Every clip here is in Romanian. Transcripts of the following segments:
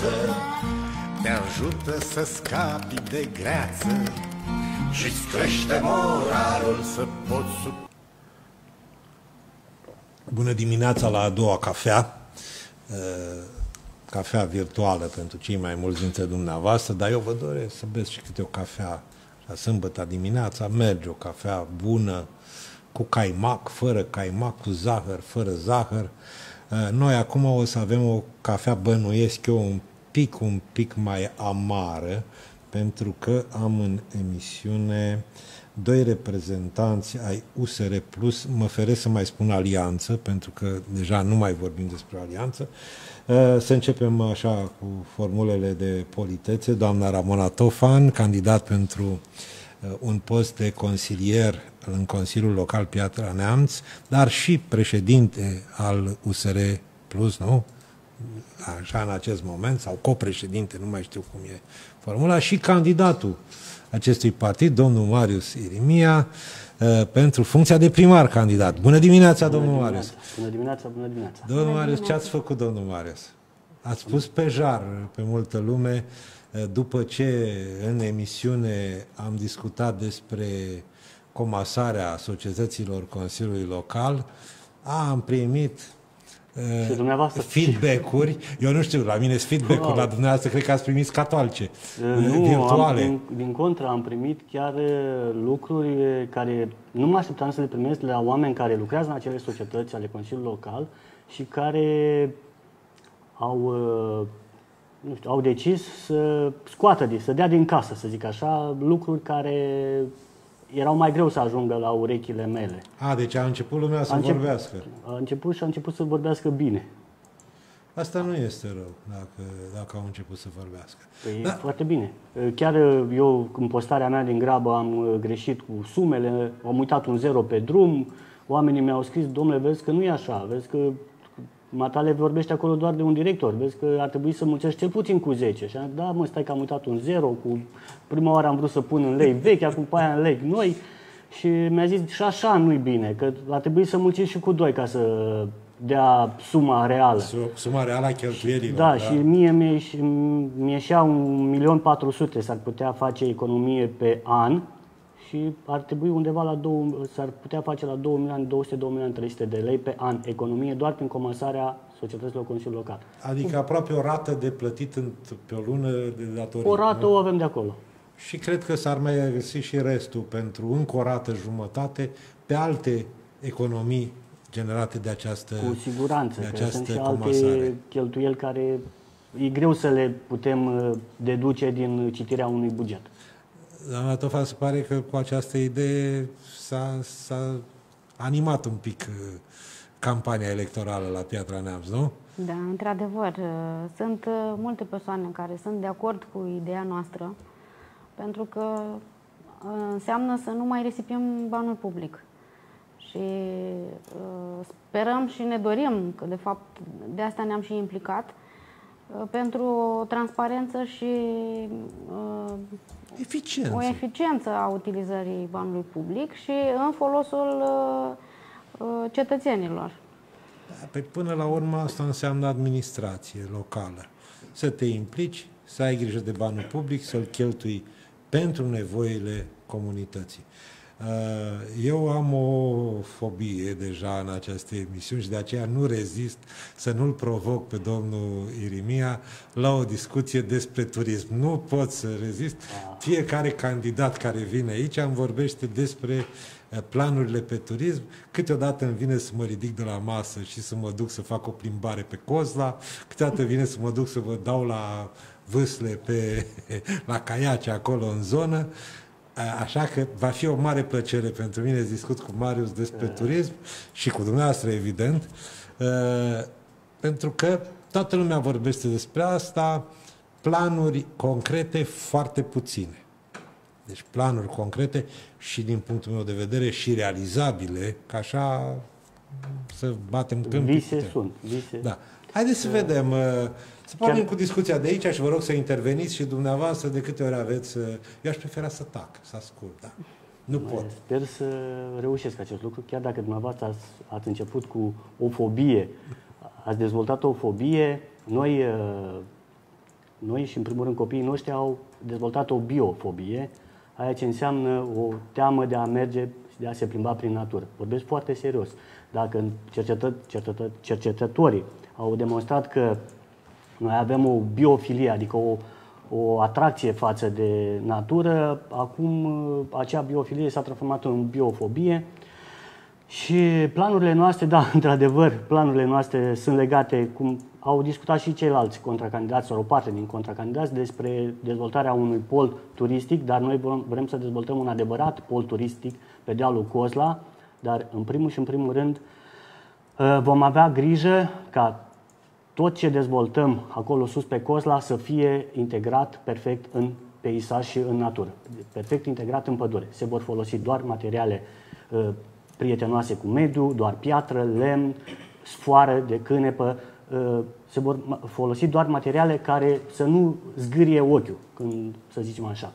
viață Te ajută să scapi de greață Și-ți crește moralul să poți sub... Bună dimineața la a doua cafea, uh, cafea virtuală pentru cei mai mulți dintre dumneavoastră, dar eu vă doresc să beți și câte o cafea la sâmbătă dimineața, merge o cafea bună, cu caimac, fără caimac, cu zahăr, fără zahăr. Uh, noi acum o să avem o cafea, bănuiesc eu, un pic, un pic mai amară, pentru că am în emisiune doi reprezentanți ai USR Plus, mă feresc să mai spun alianță, pentru că deja nu mai vorbim despre alianță. Uh, să începem așa cu formulele de politețe. Doamna Ramona Tofan, candidat pentru uh, un post de consilier în Consiliul Local Piatra Neamț, dar și președinte al USR Plus, nu? Așa în acest moment, sau copreședinte, nu mai știu cum e formula, și candidatul acestui partid, domnul Marius Irimia, uh, pentru funcția de primar candidat. Bună dimineața, bună domnul dimineața. Marius! Bună dimineața, bună dimineața! Domnul bună Marius, ce ați făcut, domnul Marius? Ați spus pe jar pe multă lume, uh, după ce în emisiune am discutat despre comasarea societăților Consiliului Local, am primit și dumneavoastră. Feedback-uri. Eu nu știu, la mine sunt feedback-uri, la dumneavoastră cred că ați primit scatoalce nu, virtuale. Am, din, din contră, am primit chiar lucruri care nu mă așteptam să le primesc la oameni care lucrează în acele societăți ale Consiliului Local și care au, nu știu, au decis să scoată, să dea din casă, să zic așa, lucruri care erau mai greu să ajungă la urechile mele. A, deci a început lumea să a încep, vorbească. A început și a început să vorbească bine. Asta nu este rău, dacă, dacă au început să vorbească. Păi da. foarte bine. Chiar eu, în postarea mea din grabă, am greșit cu sumele, am uitat un zero pe drum, oamenii mi-au scris, domnule, vezi că nu e așa, vezi că Matale vorbește acolo doar de un director. Vezi că ar trebui să mulțești cel puțin cu 10. Și am da, mă, stai că am uitat un 0, cu prima oară am vrut să pun în lei vechi, acum pe aia în lei noi. Și mi-a zis, și așa nu-i bine, că ar trebui să mulțești și cu 2 ca să dea suma reală. Suma reală a cheltuielilor. Da, da, și mie mi mi-eșea un milion 400, s-ar putea face economie pe an și ar trebui undeva la 2, s-ar putea face la 2 milioane 200, 2 milioane 300 de lei pe an economie doar prin comasarea societăților Consiliului Local. Adică aproape o rată de plătit în, pe o lună de datorie. O rată nu? o avem de acolo. Și cred că s-ar mai găsi și restul pentru încă o rată jumătate pe alte economii generate de această Cu siguranță, de această sunt și comasare. alte cheltuieli care e greu să le putem uh, deduce din citirea unui buget. Doamna Tofa, se pare că cu această idee s-a, s-a animat un pic uh, campania electorală la Piatra Neamț, nu? Da, într-adevăr. Uh, sunt uh, multe persoane care sunt de acord cu ideea noastră, pentru că înseamnă să nu mai risipim banul public. Și sperăm și ne dorim, că de fapt de asta ne-am și implicat, pentru o transparență și Eficiență. o eficiență a utilizării banului public și în folosul uh, uh, cetățenilor. Da, pe până la urmă asta înseamnă administrație locală. Să te implici, să ai grijă de banul public, să-l cheltui pentru nevoile comunității. Uh, eu am o fobie deja în aceste emisiuni și de aceea nu rezist să nu-l provoc pe domnul Irimia la o discuție despre turism. Nu pot să rezist. Fiecare candidat care vine aici îmi vorbește despre uh, planurile pe turism. Câteodată îmi vine să mă ridic de la masă și să mă duc să fac o plimbare pe Cozla, câteodată vine să mă duc să vă dau la vâsle pe, la caiace acolo în zonă. Așa că va fi o mare plăcere pentru mine să discut cu Marius despre turism și cu dumneavoastră, evident, pentru că toată lumea vorbește despre asta, planuri concrete foarte puține. Deci planuri concrete și din punctul meu de vedere și realizabile, ca așa să batem câmpii. Vise sunt. Vise. Da. Haideți să vedem. Să pornim cu discuția de aici și vă rog să interveniți și dumneavoastră de câte ori aveți... Eu aș prefera să tac, să ascult, da. Nu pot. Sper să reușesc acest lucru, chiar dacă dumneavoastră ați, ați început cu o fobie, ați dezvoltat o fobie, noi uh, noi și în primul rând copiii noștri au dezvoltat o biofobie, aia ce înseamnă o teamă de a merge și de a se plimba prin natură. Vorbesc foarte serios. Dacă cercetă, cercetă, cercetătorii au demonstrat că noi avem o biofilie, adică o, o atracție față de natură, acum uh, acea biofilie s-a transformat în biofobie. Și planurile noastre, da, într-adevăr, planurile noastre sunt legate, cum au discutat și ceilalți contracandidați sau o parte din contracandidați despre dezvoltarea unui pol turistic, dar noi vrem să dezvoltăm un adevărat pol turistic pe dealul Cozla, dar în primul și în primul rând uh, vom avea grijă ca tot ce dezvoltăm acolo sus pe Cozla să fie integrat perfect în peisaj și în natură, perfect integrat în pădure. Se vor folosi doar materiale uh, prietenoase cu mediul, doar piatră, lemn, sfoară de cânepă, uh, se vor folosi doar materiale care să nu zgârie ochiul, când să zicem așa.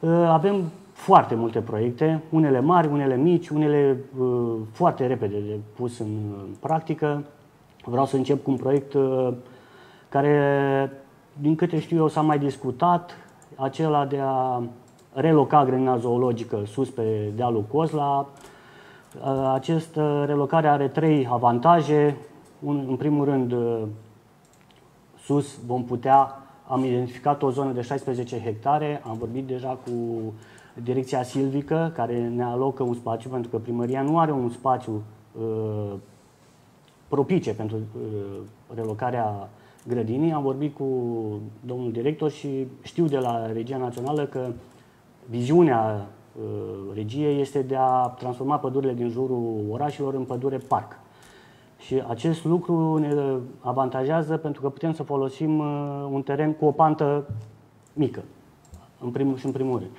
Uh, avem foarte multe proiecte, unele mari, unele mici, unele uh, foarte repede de pus în practică. Vreau să încep cu un proiect care, din câte știu eu, s-a mai discutat, acela de a reloca grădina zoologică sus pe dealul Cozla, această relocare are trei avantaje. Un, în primul rând, sus vom putea, am identificat o zonă de 16 hectare, am vorbit deja cu Direcția Silvică, care ne alocă un spațiu, pentru că primăria nu are un spațiu uh, propice pentru uh, relocarea grădinii. Am vorbit cu domnul director și știu de la Regia Națională că viziunea Uh, regie este de a transforma pădurile din jurul orașelor în pădure parc. Și acest lucru ne avantajează pentru că putem să folosim uh, un teren cu o pantă mică, în primul și în primul rând.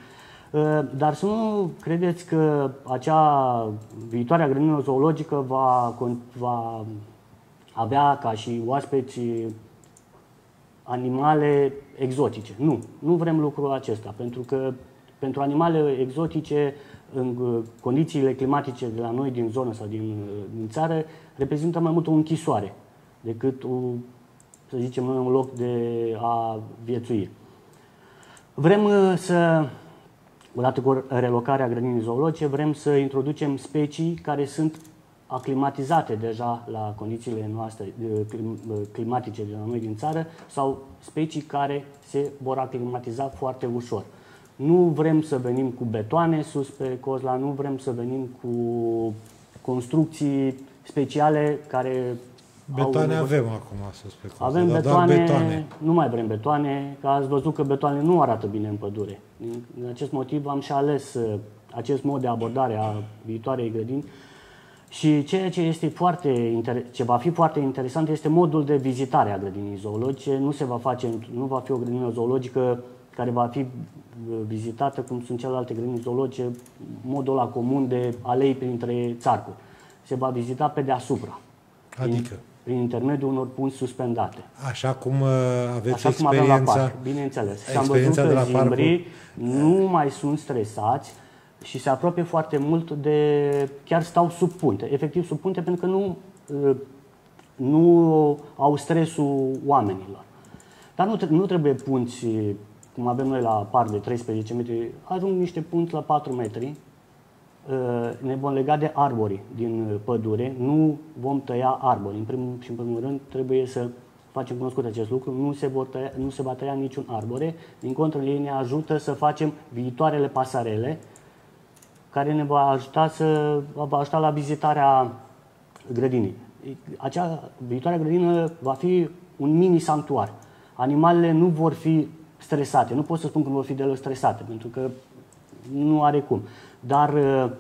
Uh, dar să nu credeți că acea viitoarea grădină zoologică va, va avea ca și oaspeți animale exotice. Nu, nu vrem lucrul acesta, pentru că pentru animale exotice, în uh, condițiile climatice de la noi din zonă sau din, uh, din țară, reprezintă mai mult o închisoare decât, o, să zicem, un loc de a viețui. Vrem uh, să, odată cu relocarea grădinii zoologice, vrem să introducem specii care sunt aclimatizate deja la condițiile noastre climatice de la noi din țară sau specii care se vor aclimatiza foarte ușor. Nu vrem să venim cu betoane sus pe Cozla, nu vrem să venim cu construcții speciale care Betoane au... avem acum sus pe Cozla, Avem betoane, betoane, nu mai vrem betoane, că ați văzut că betoane nu arată bine în pădure. Din, din acest motiv am și ales uh, acest mod de abordare a viitoarei grădini și ceea ce, este foarte ce va fi foarte interesant este modul de vizitare a grădinii zoologice. Nu se va face, nu va fi o grădină zoologică care va fi uh, vizitată, cum sunt celelalte grădini zoologice, modul la comun de alei printre țarcuri. Se va vizita pe deasupra. Adică? Prin, prin intermediul unor punți suspendate. Așa cum uh, aveți Așa experiența... Cum avem la parc, bineînțeles. Și am văzut că zimbrii nu mai sunt stresați și se apropie foarte mult de... chiar stau sub punte, efectiv sub punte, pentru că nu, uh, nu au stresul oamenilor. Dar nu, nu trebuie punți cum avem noi la par de 13 metri, ajung niște punți la 4 metri, uh, ne vom lega de arbori din pădure, nu vom tăia arbori. În primul și în primul rând trebuie să facem cunoscut acest lucru, nu se, vor tăia, nu se va tăia niciun arbore, din contră ei ne ajută să facem viitoarele pasarele, care ne va ajuta, să, va ajuta la vizitarea grădinii. Acea viitoarea grădină va fi un mini sanctuar. Animalele nu vor fi stresate. Nu pot să spun că vor fi deloc stresate, pentru că nu are cum. Dar uh,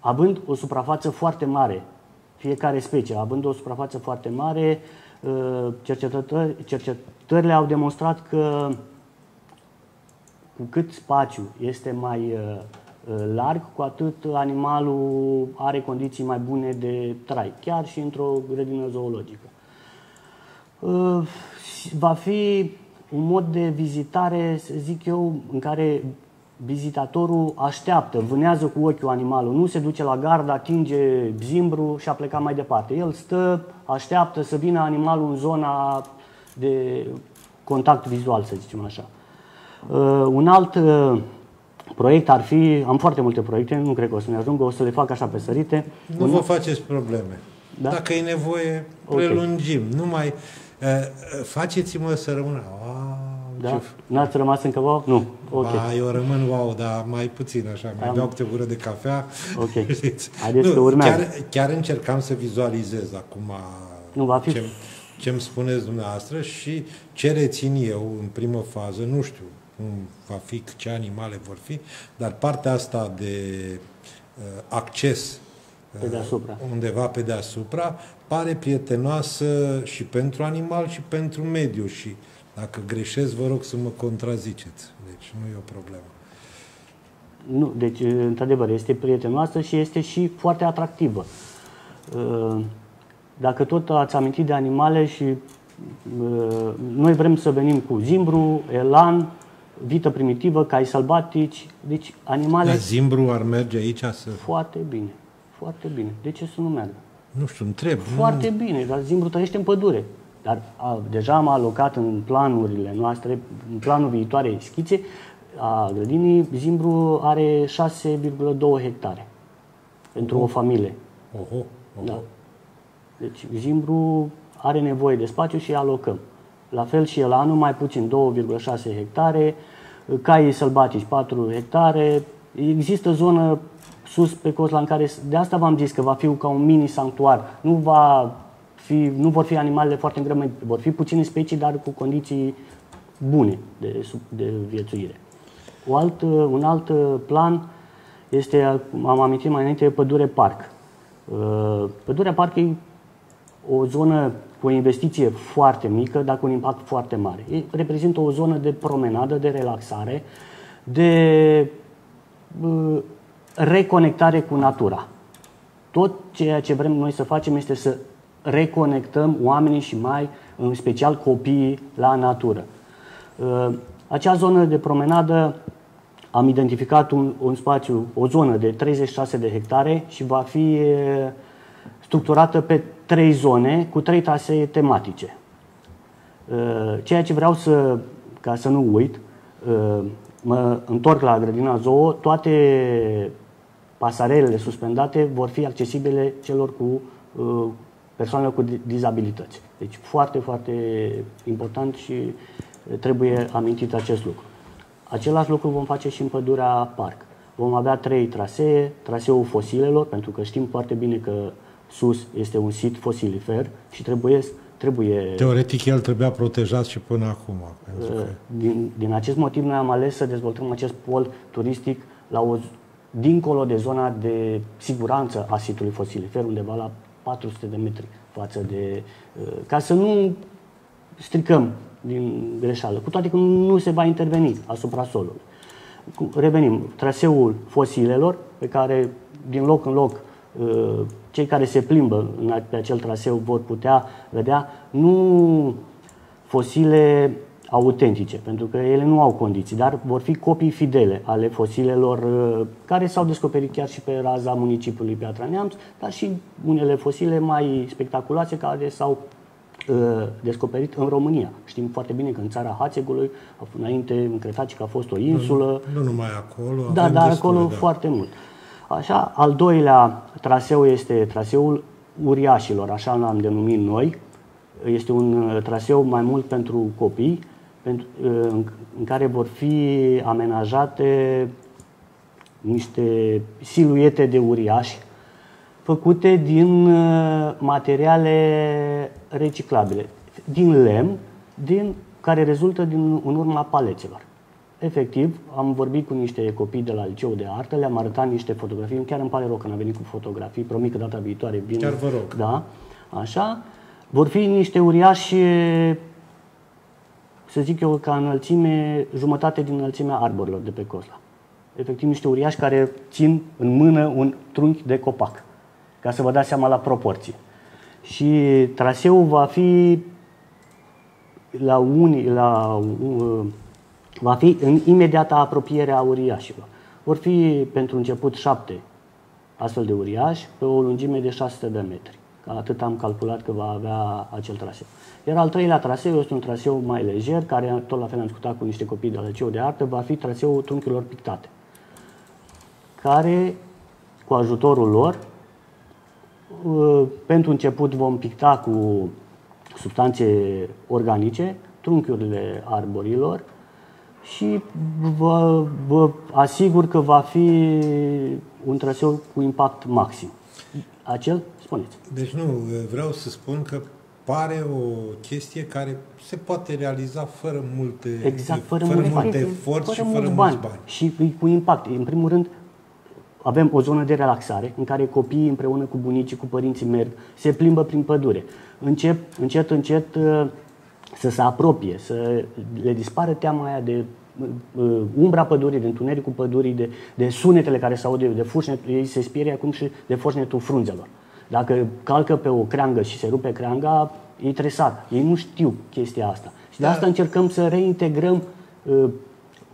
având o suprafață foarte mare, fiecare specie, având o suprafață foarte mare, uh, cercetători, cercetările au demonstrat că cu cât spațiu este mai uh, larg, cu atât animalul are condiții mai bune de trai, chiar și într-o grădină zoologică. Va fi un mod de vizitare, să zic eu, în care vizitatorul așteaptă, vânează cu ochiul animalul, nu se duce la gardă, atinge zimbru și a plecat mai departe. El stă, așteaptă să vină animalul în zona de contact vizual, să zicem așa. Uh, un alt uh, proiect ar fi, am foarte multe proiecte, nu cred că o să ne ajungă, o să le fac așa pe sărite. Nu un, vă faceți probleme. Da? Dacă e nevoie, Ok. prelungim. Nu mai... Uh, uh, faceți-mă să rămână... Wow, da? ce N-ați rămas încă wow? Nu. Ok. Ba, eu rămân wow, dar mai puțin așa, mai Am- beau câte o gură de cafea. Ok. Știți? Haideți că urmează. chiar, chiar încercam să vizualizez acum Nu, va fi- ce, ce-mi spuneți dumneavoastră și ce rețin eu în primă fază, nu știu cum va fi, ce animale vor fi, dar partea asta de uh, acces Pe uh, deasupra. undeva pe deasupra pare prietenoasă și pentru animal și pentru mediu și dacă greșesc, vă rog să mă contraziceți. Deci nu e o problemă. Nu, deci, într-adevăr, este prietenoasă și este și foarte atractivă. Uh, Dacă tot ați amintit de animale și uh, noi vrem să venim cu zimbru, elan, vită primitivă, cai sălbatici, deci animale Dar zimbru ar merge aici să... foarte bine. Foarte bine. De ce să nu meargă? Nu știu, întreb. Foarte bine, dar zimbru trăiește în pădure. Dar a, deja am alocat în planurile noastre, în planul viitoare schițe, a grădinii, zimbru are 6,2 hectare pentru o familie. Oho, oho. Da. Deci zimbru are nevoie de spațiu și îi alocăm. La fel și el anul mai puțin 2,6 hectare, caii sălbatici 4 hectare. Există zonă sus pe Cosla în care, de asta v-am zis că va fi ca un mini sanctuar. Nu, va fi, nu vor fi animalele foarte îngrămădite, vor fi puține specii, dar cu condiții bune de, sub- de viețuire. O alt, un alt plan este, am amintit mai înainte, pădure parc. Uh, Pădurea parc e o zonă cu o investiție foarte mică, dar cu un impact foarte mare. E, reprezintă o zonă de promenadă, de relaxare, de uh, reconectare cu natura. Tot ceea ce vrem noi să facem este să reconectăm oamenii și mai, în special copiii, la natură. Uh, Acea zonă de promenadă am identificat un, un spațiu, o zonă de 36 de hectare și va fi e, structurată pe trei zone cu trei trasee tematice. Uh, Ceea ce vreau să, ca să nu uit, uh, mă întorc la grădina zoo, toate pasarelele suspendate vor fi accesibile celor cu uh, persoanele cu di- dizabilități. Deci foarte, foarte important și uh, trebuie amintit acest lucru. Același lucru vom face și în pădurea parc. Vom avea trei trasee, traseul fosilelor, pentru că știm foarte bine că sus este un sit fosilifer și trebuie, trebuie Teoretic el trebuia protejat și până acum. Pentru că... din, din acest motiv noi am ales să dezvoltăm acest pol turistic la o, dincolo de zona de siguranță a sitului fosilifer, undeva la 400 de metri față de... uh, ca să nu stricăm din greșeală, cu toate că nu se va interveni asupra solului. Cu- Revenim, traseul fosilelor, pe care din loc în loc uh, cei care se plimbă în a- pe acel traseu vor putea vedea nu fosile autentice, pentru că ele nu au condiții, dar vor fi copii fidele ale fosilelor uh, care s-au descoperit chiar și pe raza municipiului Piatra Neamț, dar și unele fosile mai spectaculoase care s-au uh, descoperit în România. Știm foarte bine că în țara Hațegului, înainte în Cretacic a fost o insulă, Nu numai acolo. da, avem dar destule, acolo da. foarte mult. Așa, al doilea traseu este traseul uriașilor, așa l-am denumit noi. Este un uh, traseu mai mult pentru copii, pentru, uh, în, în care vor fi amenajate niște siluete de uriași făcute din uh, materiale reciclabile, din lemn, din, care rezultă din, în urma palețelor. Efectiv, am vorbit cu niște copii de la liceu de artă, le-am arătat niște fotografii, chiar îmi pare rău că n-am venit cu fotografii, promit că data viitoare vin. Chiar vă rog. Da, așa. Vor fi niște uriași, să zic eu, ca înălțime, jumătate din înălțimea arborilor de pe Cosla. Efectiv, niște uriași care țin în mână un trunchi de copac, ca să vă dați seama la proporție. Și traseul va fi la unii, la, uh, va fi în imediata apropiere a uriașilor. Vor fi pentru început șapte astfel de uriași pe o lungime de 600 de metri, Atât am calculat că va avea acel traseu. Iar al treilea traseu este un traseu mai lejer, care tot la fel am discutat cu niște copii de la liceu de artă, va fi traseul trunchiurilor pictate, care, cu ajutorul lor, uh, pentru început vom picta cu substanțe organice trunchiurile arborilor și vă, vă asigur că va fi un traseu cu impact maxim. Acel, spuneți. Deci nu, vreau să spun că pare o chestie care se poate realiza fără multe, exact, fără, fără mult multe bani. efort fără și fără mulți mulți bani. bani. Și cu impact. În primul rând, avem o zonă de relaxare în care copiii împreună cu bunicii, cu părinții merg, se plimbă prin pădure. Încep, încet, încet uh, să se apropie, să le dispară teama aia de uh, umbra pădurii, de întunericul pădurii, de, de sunetele care se aud, de furșnet, ei se sperie acum și de furșnetul frunzelor. Dacă calcă pe o creangă și se rupe creanga, ei tresar. Ei nu știu chestia asta. Și de Da. asta încercăm să reintegrăm uh,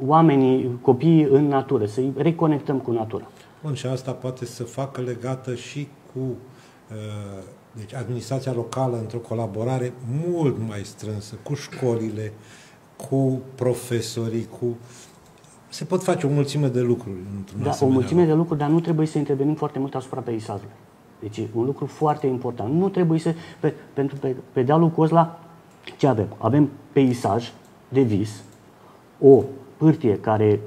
oamenii, copiii în natură, să-i reconectăm cu natura. Bun, și asta poate să facă legată și cu uh, deci administrația locală într-o colaborare mult mai strânsă cu școlile, cu profesorii, cu... Se pot face o mulțime de lucruri într-un Da, o asemenea mulțime de lucruri, dar nu trebuie să intervenim foarte mult asupra peisajului. Deci e un lucru foarte important. Nu trebuie să... Pe, pentru pe, pe dealul Cozla, ce avem? Avem peisaj de vis, o pârtie care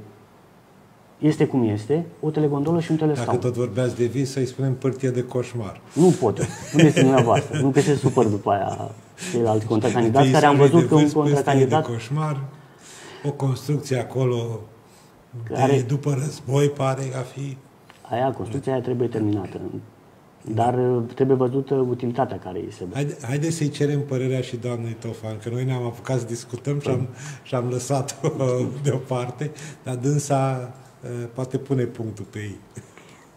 este cum este, o telegondolă și un Dacă telescaun. tot vorbeați de vis, să-i spunem pârtie de coșmar. Nu pot. Nu este dumneavoastră. Nu că se supăr după aia ceilalți contracandidați care am Peisajul văzut că de un vârf, pârtie contracandidat de coșmar, o construcție acolo de, Care- după război pare a fi... aia, construcția aia trebuie terminată. Dar uh, trebuie văzută utilitatea care îi se dă. Haide, haide să-i cerem părerea și doamnei Tofan, că noi ne-am apucat să discutăm și am, și am lăsat-o deoparte, dar dânsa uh, poate pune punctul pe ei.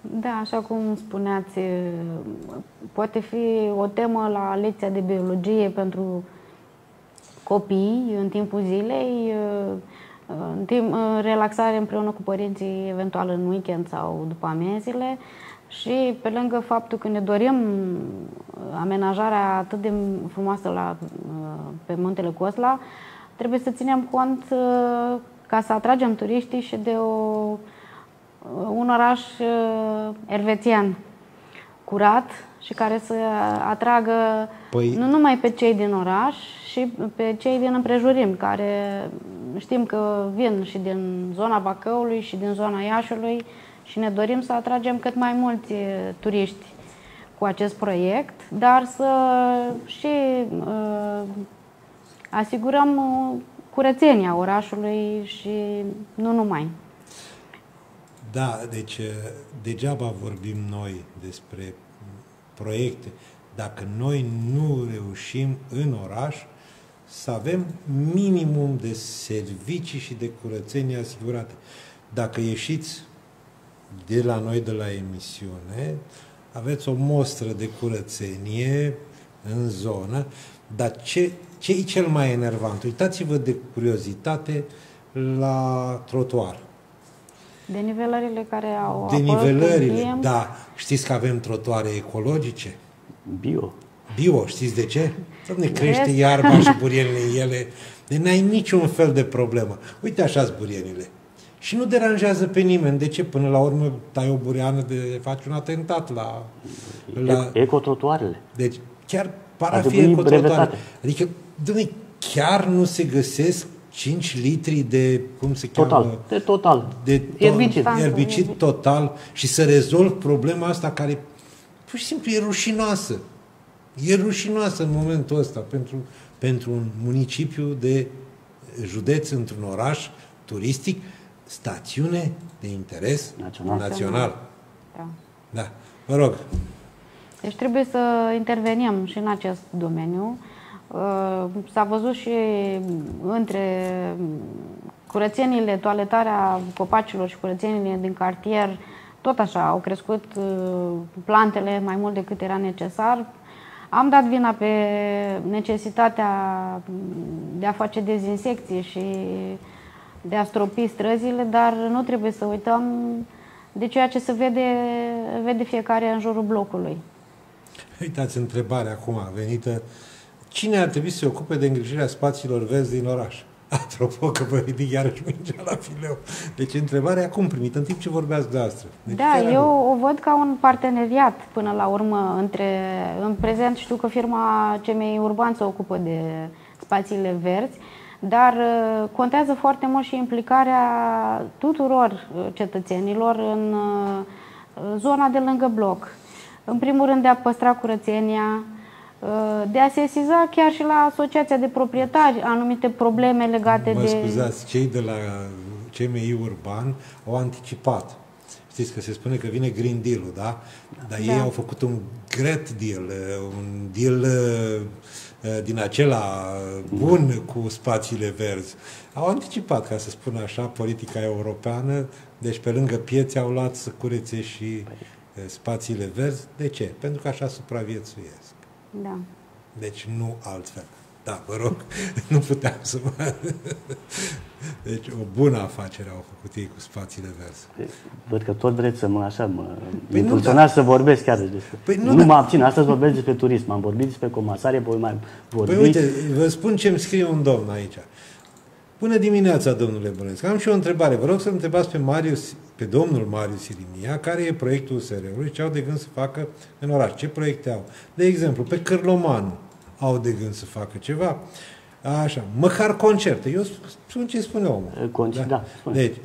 Da, așa cum spuneați, e, poate fi o temă la lecția de biologie pentru copii în timpul zilei, e, în timp, în relaxare împreună cu părinții, eventual în weekend sau după amiezile. Și pe lângă faptul că ne dorim amenajarea atât de frumoasă la, pe Muntele Cosla, trebuie să ținem cont e, ca să atragem turiștii și de o un oraș uh, elvețian curat și care să atragă Păi- păi... nu numai pe cei din oraș, și pe cei din împrejurim, care știm că vin și din zona Bacăului și din zona Iașului și ne dorim să atragem cât mai mulți uh, turiști cu acest proiect, dar să și uh, asigurăm uh, curățenia orașului și nu numai. Da, deci uh, degeaba vorbim noi despre proiecte dacă noi nu reușim în oraș să avem minimum de servicii și de curățenie asigurate. Dacă ieșiți de la noi, de la emisiune, aveți o mostră de curățenie în zonă, dar ce, ce e cel mai enervant? Uitați-vă de curiozitate la trotuar. Denivelările care au De apărut în nivelările, timp, da. Știți că avem trotuare ecologice? Bio. Bio, știți de ce? Doamne, crește Vezi? iarba și burienile în ele. De n-ai niciun fel de problemă. Uite așa burienile. Și nu deranjează pe nimeni. De ce? Până la urmă tai o bureană de faci un atentat la... la... E- Ecotrotuarele. Deci chiar par A a fi devenit ecotrotuare. brevetate. Adică, dom'le, chiar nu se găsesc 5 litri de, cum se cheamă? Total. De total. de to- Erbicid. erbicid total și să rezolv problema asta care pur și simplu e rușinoasă. E rușinoasă în momentul ăsta pentru, pentru un municipiu de județ într-un oraș turistic, stațiune de interes Național. național. Da. Da. Vă rog. Deci trebuie să intervenim și în acest domeniu. Uh, S-a văzut și între curățenile, toaletarea copacilor și curățenile din cartier, tot așa, au crescut uh, plantele mai mult decât era necesar. Am dat vina pe necesitatea de a face dezinsecție și de a stropi străzile, dar nu trebuie să uităm de ceea ce se vede, vede fiecare în jurul blocului. Uitați întrebarea acum a venită. Cine ar trebui să se ocupe de îngrijirea spațiilor verzi din oraș? Apropo că vă ridic iarăși mingea la fileu. Deci întrebarea acum primită, în timp ce vorbeați de asta. Deci da, eu o văd ca un parteneriat până la urmă între, în prezent știu că firma CMI Urban se ocupă de spațiile verzi, dar uh, contează foarte mult și implicarea tuturor uh, cetățenilor în uh, zona de lângă bloc. În primul rând de a păstra curățenia, de a se sesiza chiar și la asociația de proprietari anumite probleme legate mă de... scuzați, cei de la CMI Urban au anticipat. Știți că se spune că vine Green Deal-ul, da? Dar da. ei au făcut un great deal, un deal uh, din acela bun cu spațiile verzi. Au anticipat, ca să spun așa, politica europeană, deci pe lângă piețe au luat să curețe și uh, spațiile verzi. De ce? Pentru că așa supraviețuiesc. Da. Deci nu altfel. Da, vă rog, nu puteam să mă... Deci o bună afacere au făcut ei cu spațiile verzi. Văd că tot vreți să mă așa, mă păi impulsionați da. să vorbesc chiar despre... Păi nu, nu da. mă abțin, astăzi vorbesc despre turism, am vorbit despre comasare, voi mai vorbi... Păi uite, vă spun ce îmi scrie un domn aici. Bună dimineața, domnule Bănescu. Am și o întrebare. Vă rog să întrebați pe, Marius, pe domnul Marius Irimia care e proiectul USR-ului, ce au de gând să facă în oraș, ce proiecte au. De exemplu, pe Cârlomanu au de gând să facă ceva. Așa, măcar concerte. Eu spun ce spune omul. Concert, da. da Deci,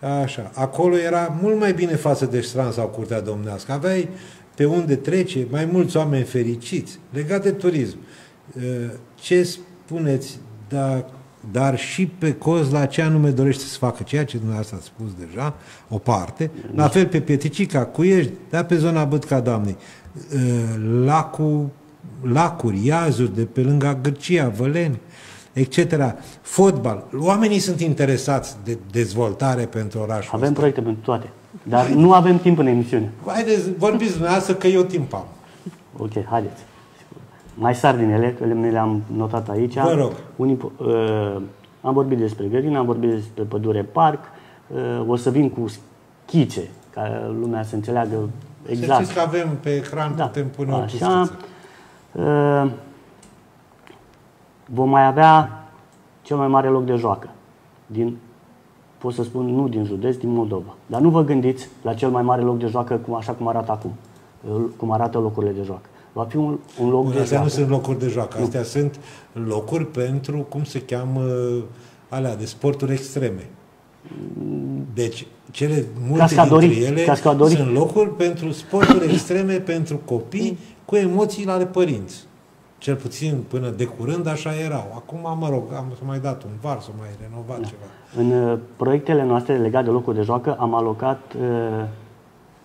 așa, acolo era mult mai bine față de stran sau curtea domnească. Aveai pe unde trece mai mulți oameni fericiți legat de turism. Ce spuneți dacă dar și pe coz la ce anume dorește să facă, ceea ce dumneavoastră ați spus deja, o parte, la fel pe Pieticica, Cuiești, dar pe zona Bătca Doamnei, ă, lacul, lacuri, iazuri de pe lângă Gârcia, Văleni, etc. Fotbal. Oamenii sunt interesați de dezvoltare pentru orașul Avem ăsta. proiecte pentru toate, dar nu avem timp în emisiune. Haideți, vorbiți dumneavoastră că eu timp am. Ok, haideți. Mai sar din ele, că mi le-am notat aici. Vă rog. Unii, uh, am vorbit despre grădină, am vorbit despre pădure parc, uh, o să vin cu schițe, ca lumea să înțeleagă exact. Să că avem pe ecran, da. putem pune Așa, o uh, Vom mai avea cel mai mare loc de joacă din pot să spun, nu din județ, din Moldova. Dar nu vă gândiți la cel mai mare loc de joacă cum, așa cum arată acum, uh, cum arată locurile de joacă va fi un, un loc Bun, de astea joacă. nu sunt locuri de joacă, astea nu. sunt locuri pentru, cum se cheamă, alea de sporturi extreme. Deci, cele multe Cascadorii, dintre ele cascadorii. sunt locuri pentru sporturi extreme pentru copii cu emoțiile ale părinți. Cel puțin până de curând așa erau. Acum, mă rog, am mai dat un var, să mai renovat da. ceva. În uh, proiectele noastre legate de locuri de joacă am alocat, uh,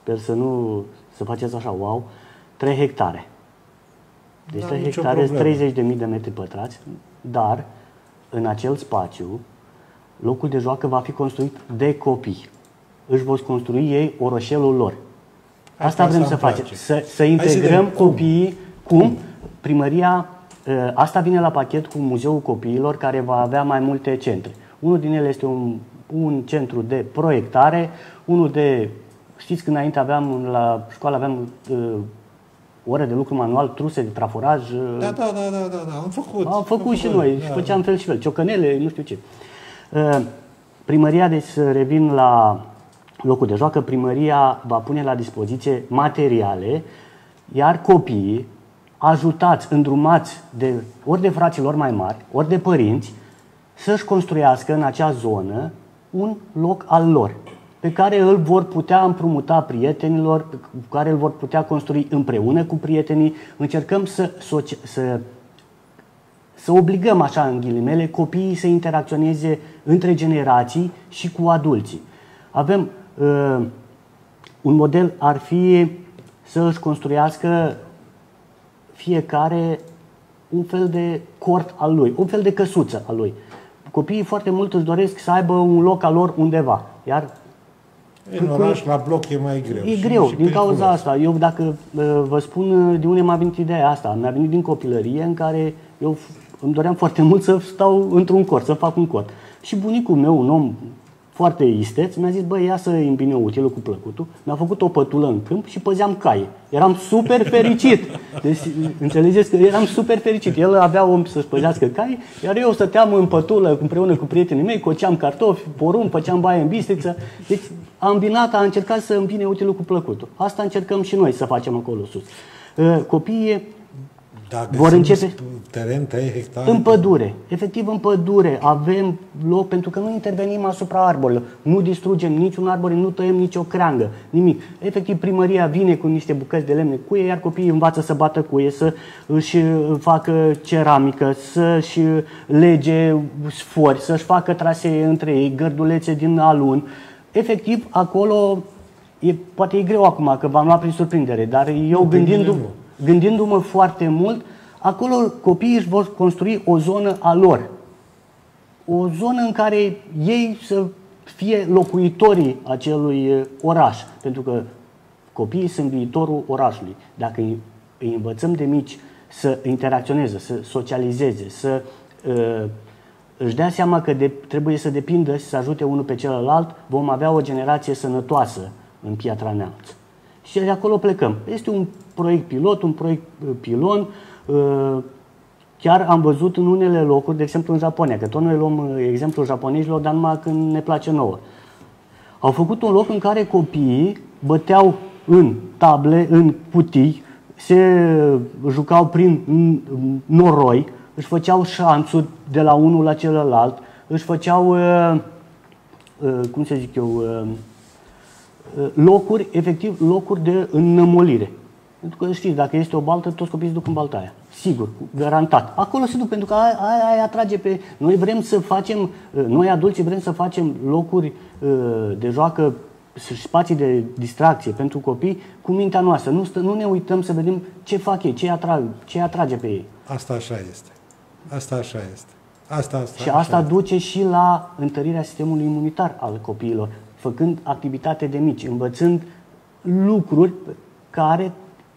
sper să nu să faceți așa, wow, 3 hectare. Deci da, hectare, 30.000 de metri pătrați, dar în acel spațiu locul de joacă va fi construit de copii. Își vor construi ei orășelul lor. Asta, asta vrem să facem, să, să integrăm să copiii. Cum? cum? Primăria, ă, asta vine la pachet cu Muzeul Copiilor, care va avea mai multe centre. Unul din ele este un, un centru de proiectare, unul de Știți, când înainte aveam, la școală aveam uh, ore de lucru manual, truse de traforaj. Da, da, da, da, da, da. am făcut. Am făcut am și făcut, noi, da. și făceam fel și fel, ciocănele, nu știu ce. Uh, primăria, deci să revin la locul de joacă, primăria va pune la dispoziție materiale, iar copiii, ajutați, îndrumați de ori de fraților mai mari, ori de părinți, să-și construiască în acea zonă un loc al lor pe care îl vor putea împrumuta prietenilor, pe care îl vor putea construi împreună cu prietenii. Încercăm să, să, să obligăm, așa în ghilimele, copiii să interacționeze între generații și cu adulții. Avem uh, un model ar fi să își construiască fiecare un fel de cort al lui, un fel de căsuță al lui. Copiii foarte mult își doresc să aibă un loc al lor undeva, iar în oraș, la bloc, e mai greu. E și, greu, și din cauza asta. Eu dacă uh, vă spun uh, de unde m-a venit ideea asta, mi-a venit din copilărie în care eu îmi doream foarte mult să stau într-un cort, să fac un cort. Și bunicul meu, un om foarte isteț, mi-a zis, băi, ia să îmbine utilul cu plăcutul. Mi-a făcut o pătulă în câmp și păzeam cai. Eram super fericit. Deci, înțelegeți că eram super fericit. El avea om să-și păzească cai, iar eu stăteam în pătulă împreună cu prietenii mei, coceam cartofi, porumb, făceam baie în bistriță. Deci a îmbinat, a încercat să îmbine utilul cu plăcutul. Asta încercăm și noi să facem acolo sus. Uh, copiii Da, vor începe teren 3 hectare. în pădure. Efectiv, în pădure avem loc pentru că nu intervenim asupra arborilor. Nu distrugem niciun arbore, nu tăiem nicio creangă, nimic. Efectiv, primăria vine cu niște bucăți de lemne cuie, iar copiii învață să bată cuie, să își facă ceramică, să-și lege sfori, să-și facă trasee între ei, gărdulețe din alun. Efectiv, acolo e, poate e greu acum, că v-am luat prin surprindere, dar eu pe mine gândindu- nu. Gândindu-mă foarte mult, acolo copiii își vor construi o zonă a lor. O zonă în care ei să fie locuitorii acelui eh, oraș. Pentru că copiii sunt viitorul orașului. Dacă îi, îi învățăm de mici să interacționeze, să socializeze, să uh, își dea seama că de, trebuie să depindă și să ajute unul pe celălalt, vom avea o generație sănătoasă în Piatra Neamț. Și de acolo plecăm. Este un proiect pilot, un proiect uh, pilon. uh, Chiar am văzut în unele locuri, de exemplu în Japonia, că tot noi luăm uh, exemplul japonezilor, dar numai când ne place nouă. Au făcut un loc în care copiii băteau în table, în cutii, se jucau prin n- noroi, își făceau șanțuri de la unul la celălalt, își făceau, uh, uh, cum să zic eu, uh, uh, locuri, efectiv, locuri de înnămolire. Pentru că știți, dacă este o baltă, toți copiii se duc în balta aia. Sigur, garantat. Acolo se duc, pentru că aia, aia, aia atrage pe... Noi vrem să facem, uh, noi adulții vrem să facem locuri uh, de joacă, s- spații de distracție pentru copii cu mintea noastră. Nu, stă, nu ne uităm să vedem ce fac ei, ce atrag, ce atrage pe ei. Asta așa este. Asta așa este. Asta, asta, Și așa asta este. duce și la întărirea sistemului imunitar al copiilor, făcând activitate de mici, învățând lucruri pe care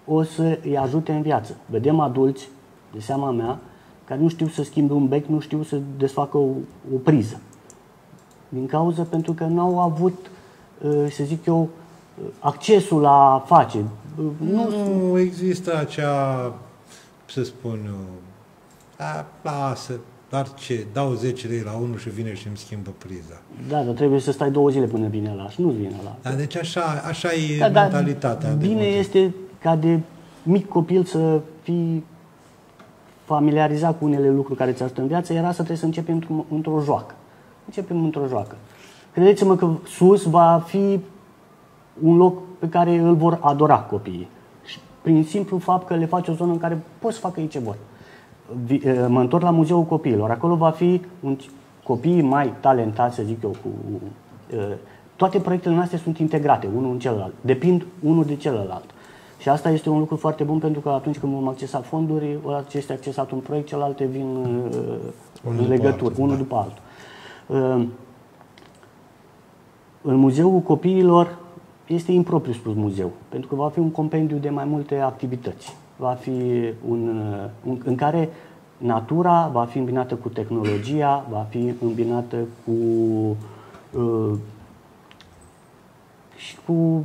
o să îi ajute în viață. Vedem adulți, de seama mea, care nu știu să schimbe un bec, nu știu să desfacă o, o priză. Din cauza pentru că nu au avut, uh, să zic eu, uh, accesul la a face. Uh, Nu, Nu există acea, să spun eu, a, lasă, dar ce, dau 10 lei la unul și vine și îmi schimbă priza. da, dar trebuie să stai două zile până vine la și nu vine la. Dar deci așa, așa e Da, dar mentalitatea. de Bine multe. este ca de mic copil să fii familiarizat cu unele lucruri care ți ajută în viață, era să trebuie să începem într-o, într-o joacă. Începem într-o joacă. Credeți-mă că sus va fi un loc pe care îl vor adora copiii. Și prin simplu fapt că le faci o zonă în care poți să facă ei ce vor. Vi- eh, Mă întorc la Muzeul Copiilor. Acolo va fi un copiii mai talentați, să zic eu, cu eh, toate proiectele noastre sunt integrate, unul în celălalt. Depind unul de celălalt. Și asta este un lucru foarte bun pentru că atunci când vom accesa fonduri, odată ce este accesat un proiect, celelalte vin uh, Unul în după legături, altul, unul da. după altul. Uh, în Muzeul Copiilor este impropriu spus muzeu, pentru că va fi un compendiu de mai multe activități. Va fi un, uh, un, în care natura va fi îmbinată cu tehnologia, va fi îmbinată cu uh, și cu, uh,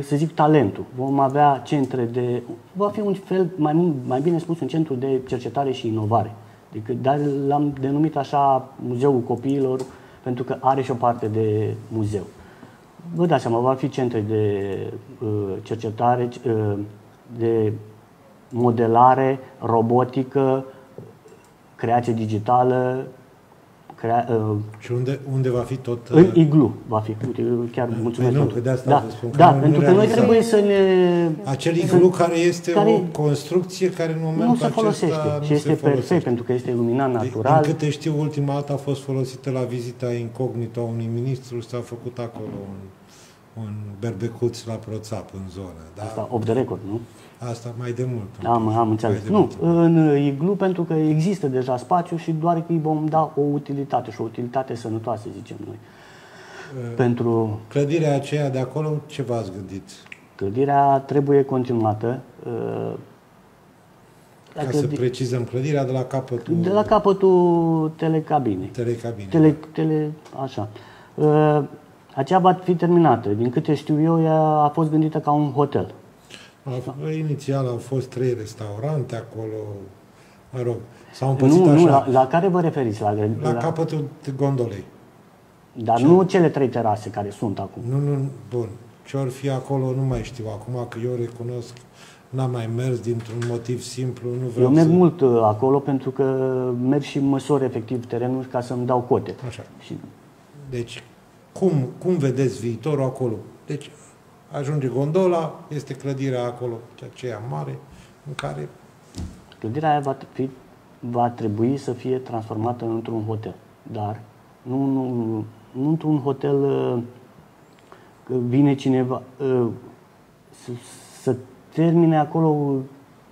să zic, talentul. Vom avea centre de... Va fi un fel, mai, mult- mai bine spus, un centru de cercetare și inovare. Adică, dar l-am denumit așa Muzeul Copiilor, pentru că are și o parte de muzeu. Vă dați seama, va fi centre de uh, cercetare, uh, de modelare, robotică, creație digitală, crea, uh, Și unde, unde va fi tot... în uh, iglu va fi. Uite, eu chiar mulțumesc nu, pentru... că de asta da, vă spun că da nu- pentru nu că noi realizăm. trebuie să ne... Acel iglu care este care o construcție care în momentul Nu se acesta folosește nu și se este folosește. perfect pentru că este iluminat Din- natural. Din câte știu, ultima dată a fost folosită la vizita incognito a unui ministru și s-a făcut acolo un, un berbecuț la proțap în zonă. Da? Asta off the record, nu? Asta mai de mult. Am, am înțeles. Mai de Nu, mult. în iglu pentru că există deja spațiu și doar că îi vom da o utilitate și o utilitate sănătoasă, zicem noi. Uh. Pentru Clădirea aceea de acolo, ce v-ați gândit? clădirea trebuie continuată. uh, la Ca să clădi- precizăm, clădirea de la capătul De la capătul telecabinei. telecabinei. Tele, tele, așa. Uh, aceea va fi terminată. Din câte știu eu, ea a fost gândită ca un hotel. A, inițial au fost trei restaurante acolo, mă rog, s-au împărțit Nu, așa, nu, la, la care vă referiți? La, la capătul gondolei. Dar nu cele trei terase care sunt acum. Nu, nu, bun. Ce ori fi acolo, nu mai știu acum, că eu recunosc, n-am mai mers dintr-un motiv simplu, nu vreau Eu merg să... mult uh, acolo pentru că merg și măsor efectiv terenul ca să-mi dau cote. Așa. Și Deci, cum, cum vedeți viitorul acolo? Deci, ajunge gondola, este clădirea acolo, aceea mare, în care clădirea aia va, fi, va trebui să fie transformată într-un hotel. Dar nu, nu, nu într-un hotel uh, că vine cineva uh, să, să termine acolo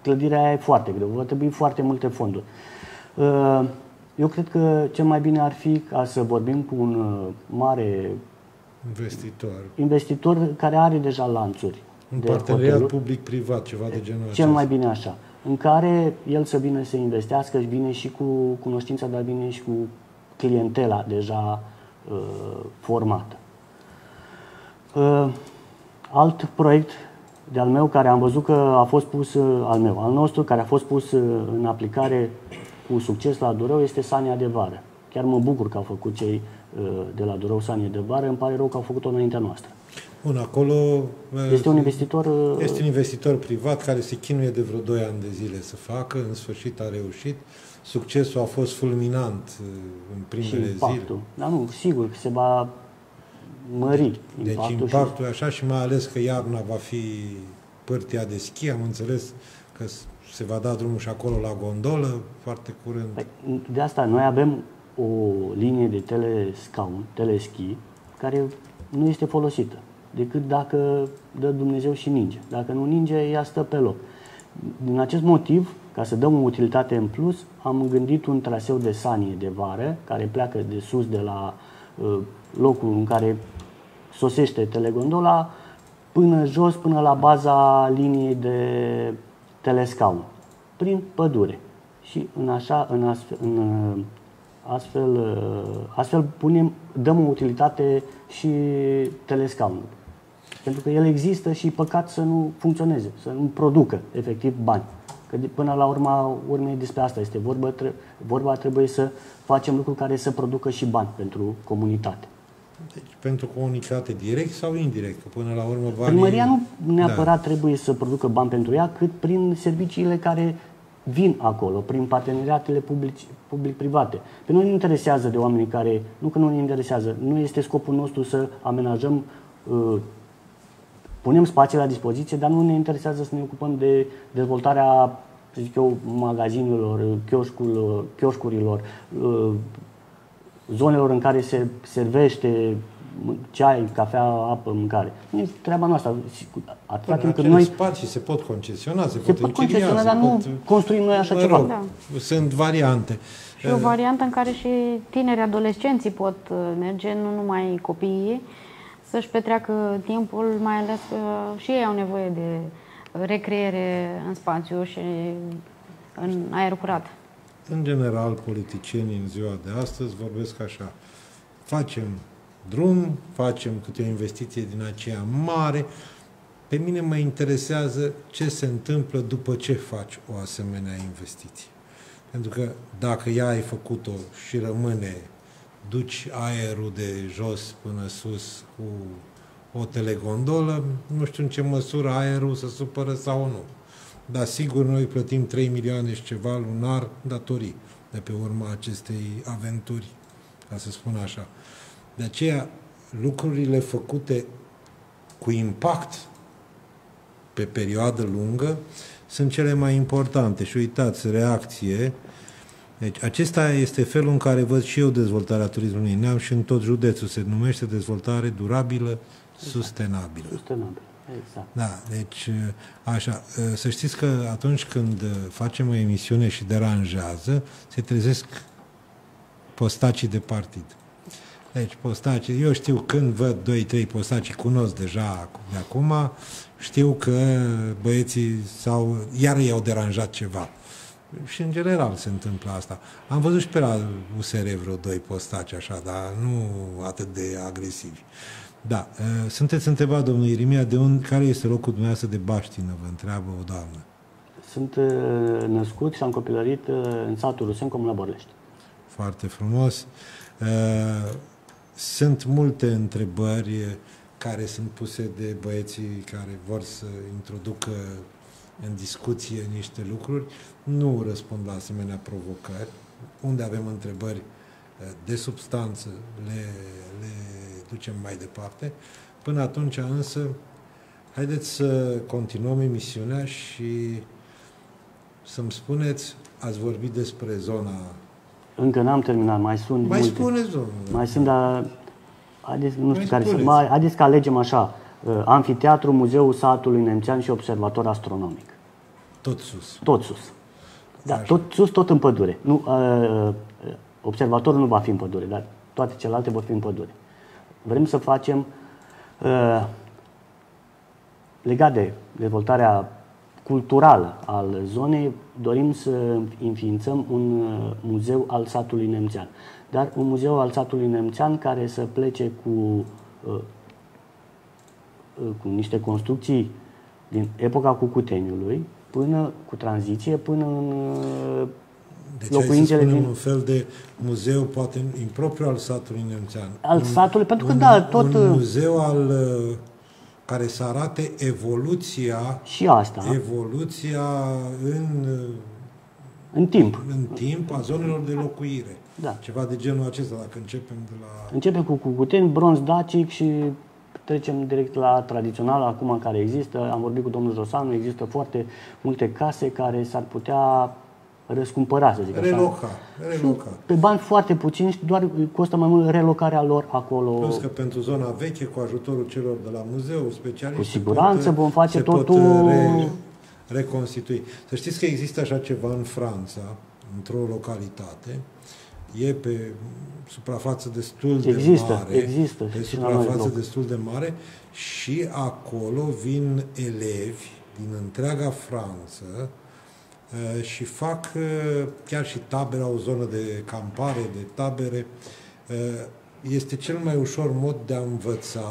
clădirea aia e foarte greu. Va trebui foarte multe fonduri. Uh, Eu cred că cel mai bine ar fi ca să vorbim cu un uh, mare investitor, investitor care are deja lanțuri un de parteneriat hoteluri. public-privat, ceva de genul Cel acesta. mai bine așa. În care el să vină să investească, și vine și cu cunoștința, dar vine și cu clientela deja uh, formată. Uh, alt proiect de al meu care am văzut că a fost pus, uh, al meu, al nostru, care a fost pus uh, în aplicare cu succes la Durău este Sania de Vară. Chiar mă bucur că au făcut cei uh, de la Durău Sania de Vară, îmi pare rău că au făcut-o înaintea noastră. Bun, acolo uh, Este un investitor uh, este un investitor privat care se chinuie de vreo 2 ani de zile să facă, în sfârșit a reușit. Succesul a fost fulminant uh, în și primele impactul. zile. Dar nu, sigur că se va mări Deci impactul. impactul e așa și mai ales că iarna va fi părtia de schi, am înțeles că s- se va da drumul și acolo la gondolă foarte curând. și, Păi, de asta noi avem o linie de telescaun, teleschi, care nu este folosită decât dacă dă Dumnezeu și ninge. Dacă nu ninge, ea stă pe loc. Din acest motiv, ca să dăm o utilitate în plus, am gândit un traseu de sanie de vară, care pleacă de sus de la uh, locul în care sosește telegondola, până jos, până la baza liniei de telescaun, prin pădure. Și în așa, în astfel, în, uh, astfel, uh, astfel punem, dăm o utilitate și telescaunului. Pentru că el există și e păcat să nu funcționeze, să nu producă efectiv bani. Că de- până la urma urmei despre asta este vorba, tre- vorba trebuie să facem lucruri care să producă și bani pentru comunitate. Deci pentru comunicate direct sau indirect, că până la urmă banii... Primăria nu neapărat da. trebuie să producă bani pentru ea, cât prin serviciile care vin acolo, prin parteneriatele publici, public-private. Pe noi nu interesează de oamenii care, nu că nu ne interesează, nu este scopul nostru să amenajăm, uh, punem spații la dispoziție, dar nu ne interesează să ne ocupăm de dezvoltarea, să zic eu, magazinelor, chioșcurilor, chioșcurilor uh, zonelor în care se servește ceai, cafea, apă, mâncare. Nu e treaba noastră. Atâta Bun, timp cât acele noi spații se pot concesiona, se, se pot pot închiria, concesiona, se dar nu pot- construim noi așa Mă ceva. rog, Da. Sunt variante. Și o variantă în care și tineri adolescenții pot uh, merge, nu numai copiii, să-și petreacă timpul, mai ales că și ei au nevoie de recreere în spațiu și în aer curat. În general, politicienii în ziua de astăzi vorbesc așa. Facem drum, facem câte o investiție din aceea mare. Pe mine mă interesează ce se întâmplă după ce faci o asemenea investiție. Pentru că dacă ea ai făcut-o și rămâne, duci aerul de jos până sus cu o telegondolă, nu știu în ce măsură aerul se supără sau nu. Dar sigur noi plătim 3 milioane și ceva lunar datorii de pe urma acestei aventuri, ca să spun așa. De aceea, lucrurile făcute cu impact pe perioadă lungă sunt cele mai importante. Și uitați, reacție. Deci, acesta este felul în care văd și eu dezvoltarea turismului neam și în tot județul. Se numește dezvoltare durabilă, sustenabilă. Sustenabil. Exact. Da, deci așa, să știți că atunci când facem o emisiune și deranjează, se trezesc postacii de partid. Deci postacii, eu știu când văd 2-3 postacii, cunosc deja de acum, știu că băieții sau iar i-au deranjat ceva. Și în general se întâmplă asta. Am văzut și pe la USR vreo doi postaci așa, dar nu atât de agresivi. Da, uh, sunteți întrebat, domnul Irimia, de unde, care este locul dumneavoastră de baștină, vă întreabă o doamnă. Sunt uh, născut și am copilărit uh, în satul Rusen, Comuna Borlești. Foarte frumos. Sunt multe întrebări care sunt puse de băieții care vor să introducă în discuție niște lucruri. Nu răspund la asemenea provocări. Unde avem întrebări de substanță, le, le ducem mai departe. Până atunci însă, haideți să continuăm emisiunea și să-mi spuneți, ați vorbit despre zona... Încă n-am terminat, mai sunt Mai multe. spuneți, domnule. Mai sunt, dar haideți, nu știu Mai care să... spuneți. Mai, haideți că alegem așa. uh, Amfiteatru, Muzeul Satului Nemțean și Observator Astronomic. Tot sus. Tot sus. Da, Așa. tot sus, tot în pădure. Nu, uh, uh, observatorul nu va fi în pădure, dar toate celelalte vor fi în pădure. Vrem să facem, uh, legat de dezvoltarea culturală al zonei, dorim să înființăm un uh, muzeu al satului nemțean. Dar un muzeu al satului nemțean care să plece cu, uh, uh, cu niște construcții din epoca Cucuteniului, până cu tranziție, până în uh, Deci hai să locuințele spunem din... un fel de muzeu, poate impropriu al satului nemțean. Al satului, pentru că un, da, tot, Un uh, muzeu al uh, care să arate evoluția Și asta, evoluția în, uh, în timp. în timp a zonelor de locuire. Da. Ceva de genul acesta, dacă începem de la... Începem cu cucuteni, bronz dacic și trecem direct la tradițional, acum care există. Am vorbit cu domnul Josanu, există foarte multe case care s-ar putea răscumpăra, să zic așa. Reloca, reloca. Pe bani foarte puțini și doar costă mai mult relocarea lor acolo. Plus că pentru zona veche, cu ajutorul celor de la muzeu, specialiști... Cu se siguranță pot, vom face se pot totul- Re, reconstitui. Să știți că există așa ceva în Franța, într-o localitate, e pe suprafață destul de Există, mare, există pe și la noi suprafață loc. destul de mare și acolo vin elevi din întreaga Franță uh, și fac uh, chiar și tabere, au o zonă de campare, de tabere. Uh, Este cel mai ușor mod de a învăța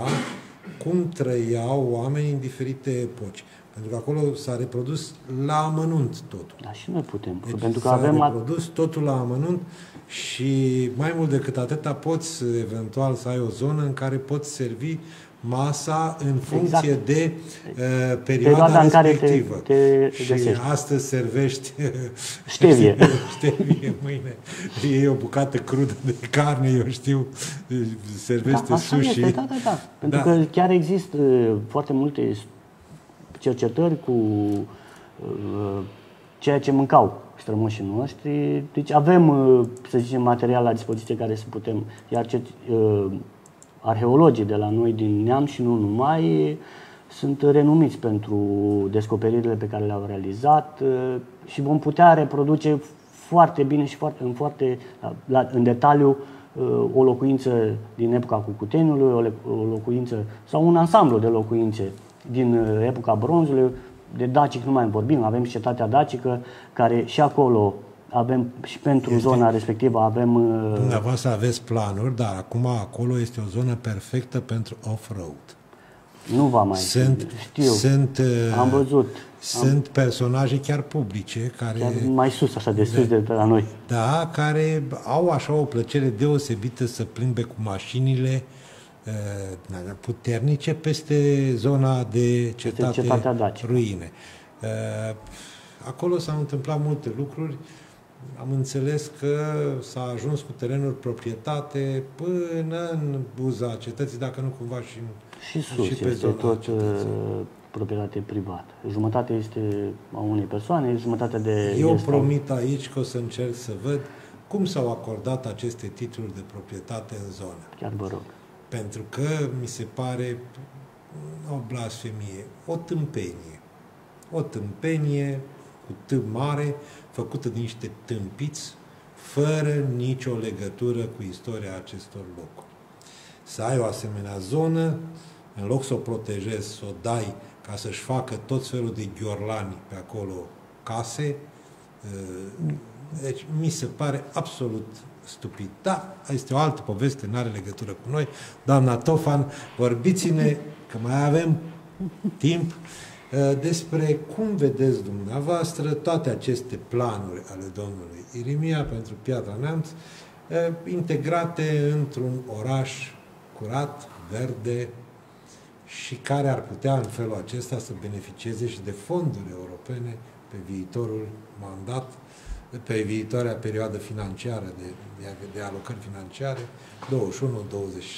cum trăiau oamenii în diferite epoci. Pentru că acolo s-a reprodus la amănunt totul. Da, și noi putem. Deci pentru că s-a avem a- reprodus totul la amănunt și mai mult decât atâta poți eventual să ai o zonă în care poți servi masa în funcție Exact. de uh, perioada, Perioada în care te- respectivă. te și găsești. astăzi servești Ștevie. ștevie, mâine iei o bucată crudă de carne, eu știu, servește Da, așa sushi. este, da, da, da. Pentru Da. că chiar există uh, foarte multe cercetări cu uh, ceea ce mâncau strămoșii noștri. Deci avem, uh, să zicem, material la dispoziție care să putem, iar ce, uh, arheologii de la noi din Neam și nu numai, sunt renumiți pentru descoperirile pe care le-au realizat uh, și vom putea reproduce foarte bine și foarte, în, foarte, la, în detaliu uh, o locuință din epoca Cucuteniului, o, le- o locuință sau un ansamblu de locuințe din uh, epoca bronzului. De dacic nu mai vorbim, avem și cetatea dacică, care și acolo avem, și pentru Este- zona respectivă avem uh, Dumneavoastră aveți planuri, dar acum acolo este o zonă perfectă pentru off-road. nu va mai Sunt, știu, sunt, uh, am văzut, sunt personaje chiar publice care, chiar mai sus, așa de sus de pe la noi. da, care au așa o plăcere deosebită să plimbe cu mașinile uh, puternice peste zona de cetate, cetatea dacică. ruine. Uh, Acolo s-au întâmplat multe lucruri. Am înțeles că s-a ajuns cu terenuri proprietate până în buza cetății, dacă nu cumva și, în, Și sus și pe este zona tot cetății. uh, proprietate privată. Jumătate este a unei persoane, jumătate de... Eu este a- promit aici că o să încerc să văd cum s-au acordat aceste titluri de proprietate în zonă. Chiar vă rog. Pentru că mi se pare o blasfemie, o tâmpenie. O tâmpenie cu T mare, făcută din niște tâmpiți, fără nicio legătură cu istoria acestor locuri. Să ai o asemenea zonă, în loc să o protejezi, să o dai ca să-și facă tot felul de ghiorlani pe acolo case, Deci mi se pare absolut stupid. Da, este o altă poveste, nu are legătură cu noi. Doamna Tofan, vorbiți-ne, că mai avem timp, uh, despre cum vedeți dumneavoastră toate aceste planuri ale domnului Irimia pentru Piatra Neamț, uh, integrate într-un oraș curat, verde și care ar putea în felul acesta să beneficieze și de fonduri europene pe viitorul mandat pe viitoarea perioadă financiară de, de, de alocări financiare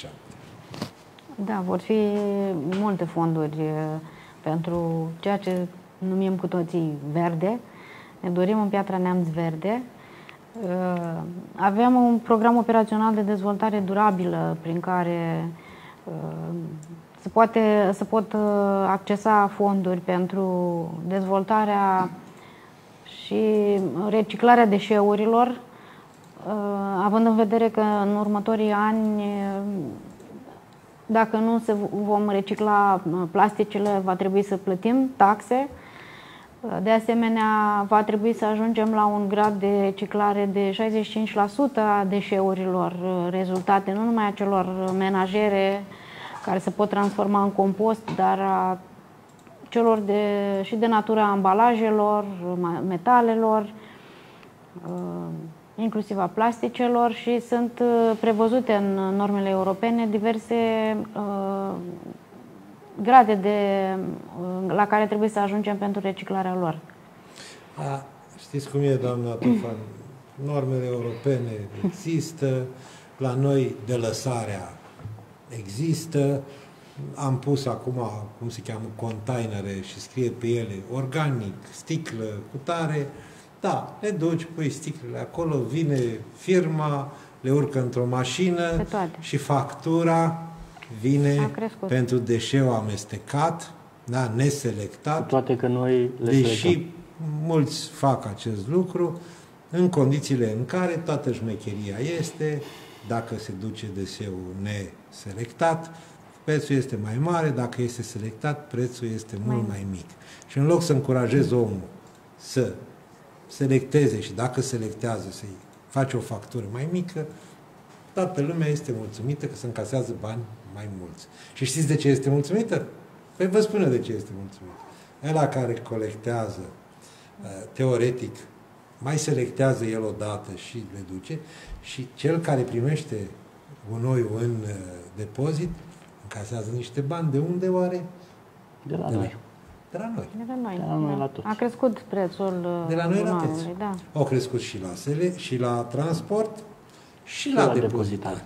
21-27. Da, vor fi multe fonduri pentru ceea ce numim cu toții verde. Ne dorim în Piatra Neamț verde. Avem un program operațional de dezvoltare durabilă prin care se, poate, se pot accesa fonduri pentru dezvoltarea și reciclarea deșeurilor, uh, având în vedere că în următorii ani, dacă nu se vom recicla uh, plasticele, va trebui să plătim taxe. Uh, de asemenea, va trebui să ajungem la un grad de reciclare de 65% a deșeurilor rezultate, nu numai a celor menajere care se pot transforma în compost, dar a celor de, și de natura ambalajelor, metalelor, uh, inclusiv a plasticelor și sunt uh, prevăzute în normele europene diverse uh, grade de, la care trebuie să ajungem pentru reciclarea lor. A, știți cum e, doamna Tufan? Normele europene există, la noi de lăsarea există, am pus acum, cum se cheamă, containere și scrie pe ele organic, sticlă, cu tare. Da, le duci, pui sticlele acolo, vine firma, le urcă într-o mașină și factura vine pentru deșeu amestecat, da, neselectat. Cu toate că noi le Deși selectăm. mulți fac acest lucru, în condițiile în care toată șmecheria este, dacă se duce deșeul neselectat, prețul este mai mare, dacă este selectat, prețul este mult mai, mai mic. Și în loc să încurajezi omul să selecteze și dacă selectează să-i face o factură mai mică, toată lumea este mulțumită că se încasează bani mai mulți. Și știți de ce este mulțumită? Păi vă spune de ce este mulțumită. Ăla care colectează, uh, teoretic, mai selectează el odată și le duce și cel care primește gunoiul în uh, depozit încasează niște bani. De unde oare? De la de noi. De la noi. De la noi. De la noi la toți. A crescut prețul De la noi la toți. Da. Au crescut și la sele, și la transport, și, și la, la depozitare.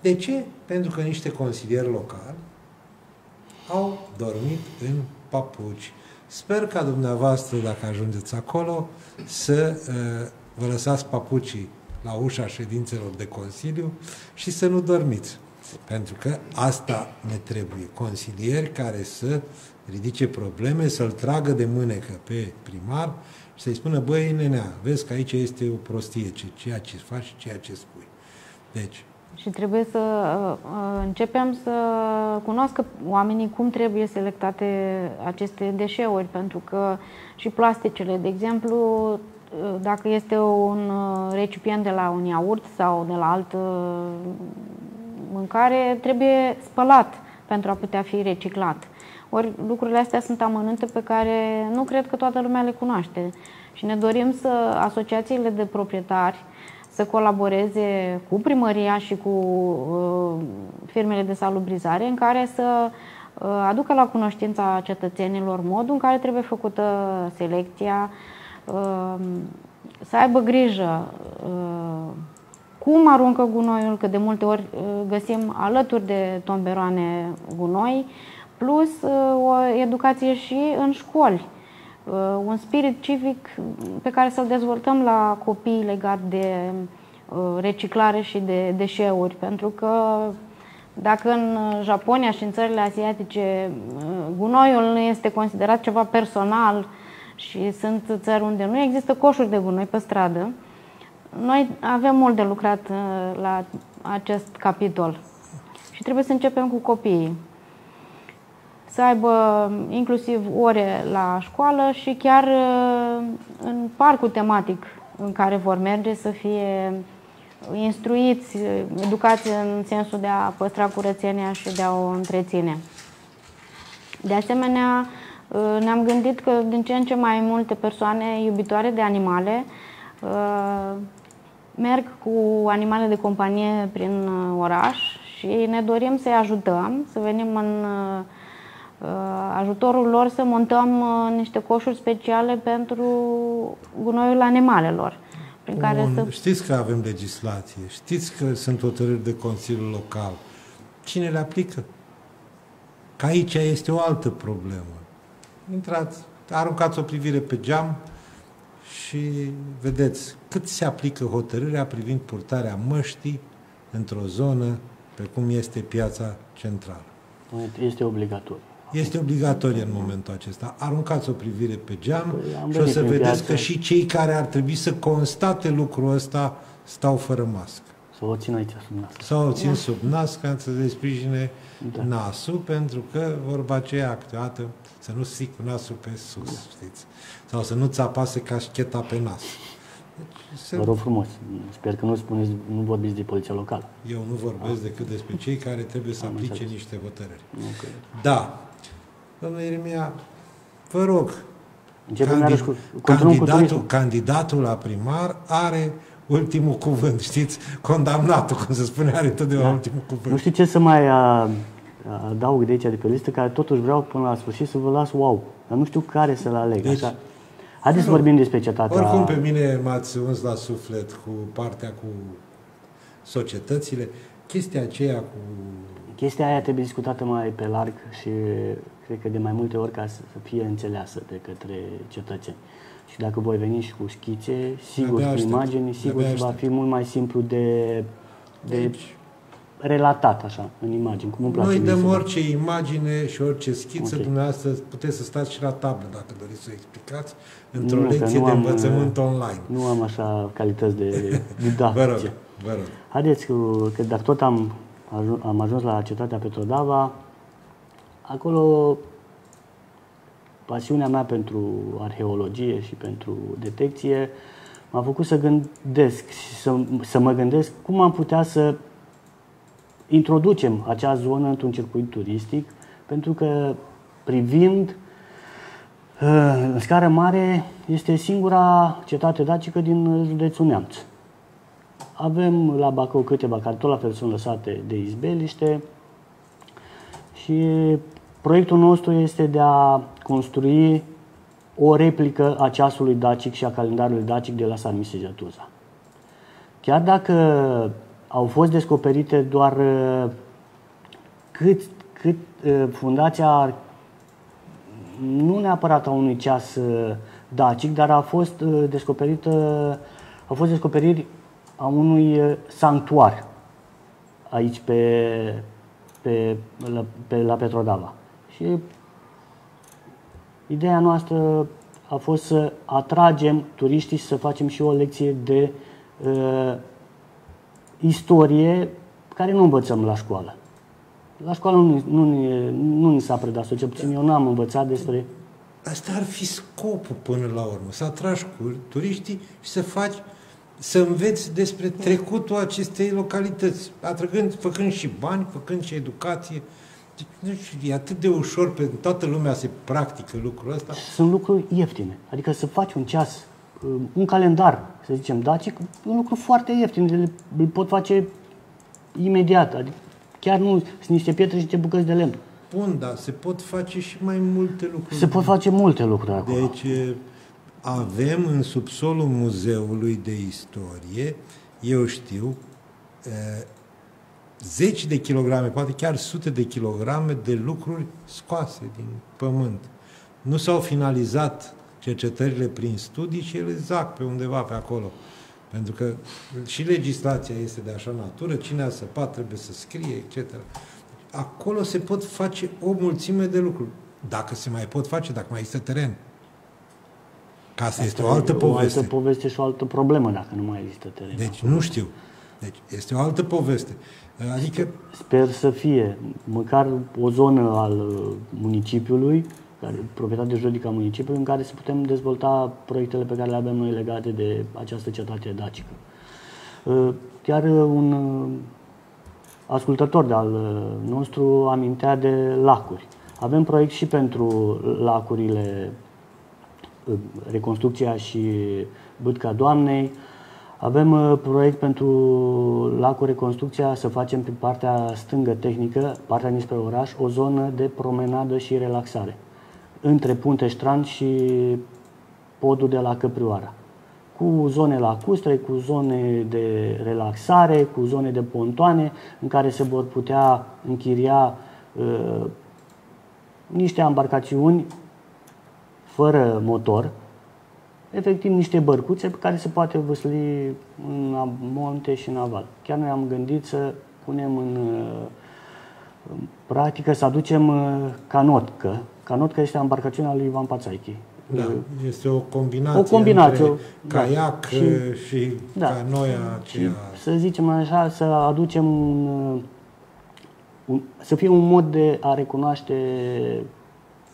De ce? Pentru că niște consilieri locali au dormit în papuci. Sper ca dumneavoastră, dacă ajungeți acolo, să uh, vă lăsați papucii la ușa ședințelor de Consiliu și să nu dormiți. Pentru că asta ne trebuie. Consilieri care să ridice probleme, să-l tragă de mânecă pe primar și să-i spună, băi, nenea, vezi că aici este o prostie, ceea ce faci și ceea ce spui. Deci, și trebuie să uh, începem să cunoască oamenii cum trebuie selectate aceste deșeuri, pentru că și plasticele, de exemplu, uh, dacă este un uh, recipient de la un iaurt sau de la altă mâncare trebuie spălat pentru a putea fi reciclat. Ori lucrurile astea sunt amănunte pe care nu cred că toată lumea le cunoaște. Și ne dorim să asociațiile de proprietari să colaboreze cu primăria și cu uh, firmele de salubrizare în care să uh, aducă la cunoștința cetățenilor modul în care trebuie făcută selecția, uh, să aibă grijă uh, cum aruncă gunoiul, că de multe ori uh, găsim alături de tomberoane gunoi, plus uh, o educație și în școli. Uh, un spirit civic pe care să-l dezvoltăm la copii legat de reciclare și de deșeuri, pentru că dacă în Japonia și în țările asiatice gunoiul nu este considerat ceva personal și sunt țări unde nu există coșuri de gunoi pe stradă, noi avem mult de lucrat uh, la acest capitol și trebuie să începem cu copiii. să aibă inclusiv ore la școală și chiar uh, în parcul tematic în care vor merge să fie instruiți, educați în sensul de a păstra curățenia și de a o întreține. De asemenea, uh, ne-am gândit că din ce în ce mai multe persoane iubitoare de animale uh, merg cu animale de companie prin oraș și ne dorim să-i ajutăm, să venim în Uh, ajutorul lor să montăm uh, niște coșuri speciale pentru gunoiul animalelor. Prin care Bun, să... Știți că avem legislație, știți că sunt hotărâri de Consiliul Local. Cine le aplică? Că aici este o altă problemă. Intrați, aruncați o privire pe geam și vedeți cât se aplică hotărârea privind purtarea măștii într-o zonă pe cum este piața centrală. Este obligatoriu. Este obligatorie în momentul acesta. Aruncați o privire pe geam păi, și o să vedeți piață. că și cei care ar trebui să constate lucrul ăsta stau fără mască. Sau o țin aici sub nas. Sau o țin da. sub nas ca să desprijine da. nasul, pentru că vorba aceea câteodată să nu stric nasul pe sus, da. știți? Sau să nu-ți apase cașcheta pe nas. Deci, se... Vă rog frumos, sper că nu spuneți, nu vorbiți de poliția locală. Eu nu vorbesc decât despre cei care trebuie să Am aplice înțeles. niște hotărâri. Okay. Da, Domnule Iremia, vă rog, candid, cu, candidatul, candidatul la primar are ultimul cuvânt, știți? Condamnatul, cum se spune, are totdeauna da. ultimul cuvânt. Nu știu ce să mai adaug de aici de pe listă, care totuși vreau până la sfârșit să vă las wow. Dar nu știu care să-l aleg. Deci, așa. Haideți să vorbim despre cetatea... Oricum pe mine m-ați uns la suflet cu partea cu societățile. Chestia aceea cu... Chestia aia trebuie discutată mai pe larg și cred că de mai multe ori ca să fie înțeleasă de către cetățeni. Și dacă voi veni și cu schițe, sigur, cu imagini, sigur va fi mult mai simplu de, de deci, relatat așa, în imagini, cum îmi place Noi dăm orice da. imagine și orice schiță, okay. dumneavoastră puteți să stați și la tablă dacă doriți să explicați într-o nu, lecție de învățământ online. Nu am așa calități de didactice. vă rog, vă rog. Haideți, că dacă tot am, am ajuns la cetatea Petrodava, Acolo pasiunea mea pentru arheologie și pentru detecție m-a făcut să gândesc și să, să mă gândesc cum am putea să introducem acea zonă într-un circuit turistic, pentru că privind uh, în scară mare este singura cetate dacică din județul Neamț. Avem la Bacău câteva care tot la fel sunt lăsate de izbeliște și Proiectul nostru este de a construi o replică a ceasului dacic și a calendarului dacic de la San Misegatuza. Chiar dacă au fost descoperite doar uh, cât, cât uh, fundația nu neapărat a unui ceas uh, dacic, dar a fost descoperită au fost descoperiri a unui sanctuar aici pe, pe, la, pe, la Petrodava. Și ideea noastră a fost să atragem turiștii și să facem și o lecție de uh, istorie care nu învățăm la școală. La școală nu, nu, nu ni s-a predat, sau cel puțin eu n-am învățat despre... Asta ar fi scopul până la urmă, să atragi cu turiștii și să faci, să înveți despre trecutul acestei localități, atrăgând, făcând și bani, făcând și educație, deci, e atât de ușor, pentru toată lumea se practică lucrul ăsta. Sunt lucruri ieftine. Adică să faci un ceas, um, un calendar, să zicem, dacic, un lucru foarte ieftin. Îl pot face imediat. Adică chiar nu sunt niște pietre și niște bucăți de lemn. Bun, dar se pot face și mai multe lucruri. Se pot face multe lucruri acolo. Deci avem în subsolul Muzeului de Istorie, eu știu, zeci de kilograme, poate chiar sute de kilograme de lucruri scoase din pământ. Nu s-au finalizat cercetările prin studii și ele zac pe undeva pe acolo. Pentru că și legislația este de așa natură, cine a săpat trebuie să scrie, etc. Acolo se pot face o mulțime de lucruri. Dacă se mai pot face, dacă mai este teren. Ca asta, asta este o altă poveste. O altă poveste și o altă problemă dacă nu mai există teren. Deci nu știu. Deci este o altă poveste. Adică... Sper să fie măcar o zonă al uh, municipiului, care, proprietate juridică a municipiului, în care să putem dezvolta proiectele pe care le avem noi legate de această cetate dacică. Uh, chiar un uh, ascultător de-al nostru amintea de lacuri. Avem proiect și pentru lacurile, reconstrucția și Bâtca Doamnei, avem uh, proiect pentru lacul Reconstrucția să facem pe partea stângă tehnică, partea dinspre oraș, o zonă de promenadă și relaxare între Punte Strand și podul de la Căprioara. Cu zone lacustre, cu zone de relaxare, cu zone de pontoane în care se vor putea închiria uh, niște embarcațiuni fără motor, efectiv niște bărcuțe pe care se poate văsli în monte și în aval. Chiar noi am gândit să punem în, în practică, să aducem uh, canotcă. Canotcă este embarcațiunea lui Ivan Pațaichi. Da, este o combinație, o combinație între da, caiac și, și da, canoia aceea. Și, să zicem așa, să aducem un, un, să fie un mod de a recunoaște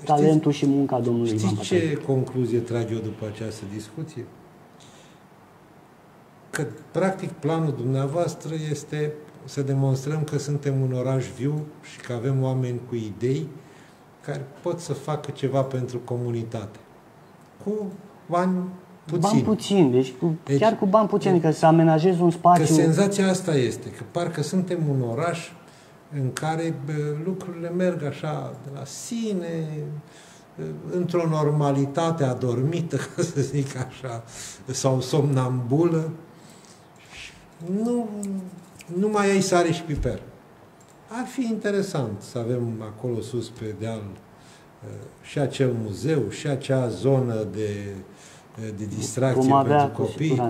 talentul și munca domnului Știți Ivan ce Patrick? concluzie trag eu după această discuție? Că, practic, planul dumneavoastră este să demonstrăm că suntem un oraș viu și că avem oameni cu idei care pot să facă ceva pentru comunitate. Cu bani puțini. Bani puțini, deci, cu, deci chiar cu bani puțini, că să amenajezi un spațiu... Că senzația asta este, că parcă suntem un oraș în care lucrurile merg așa de la sine, într-o normalitate adormită, ca să zic așa, sau somnambulă. Nu, nu mai ai sare și piper. Ar fi interesant să avem acolo sus pe deal și acel muzeu, și acea zonă de, de distracție pentru copii,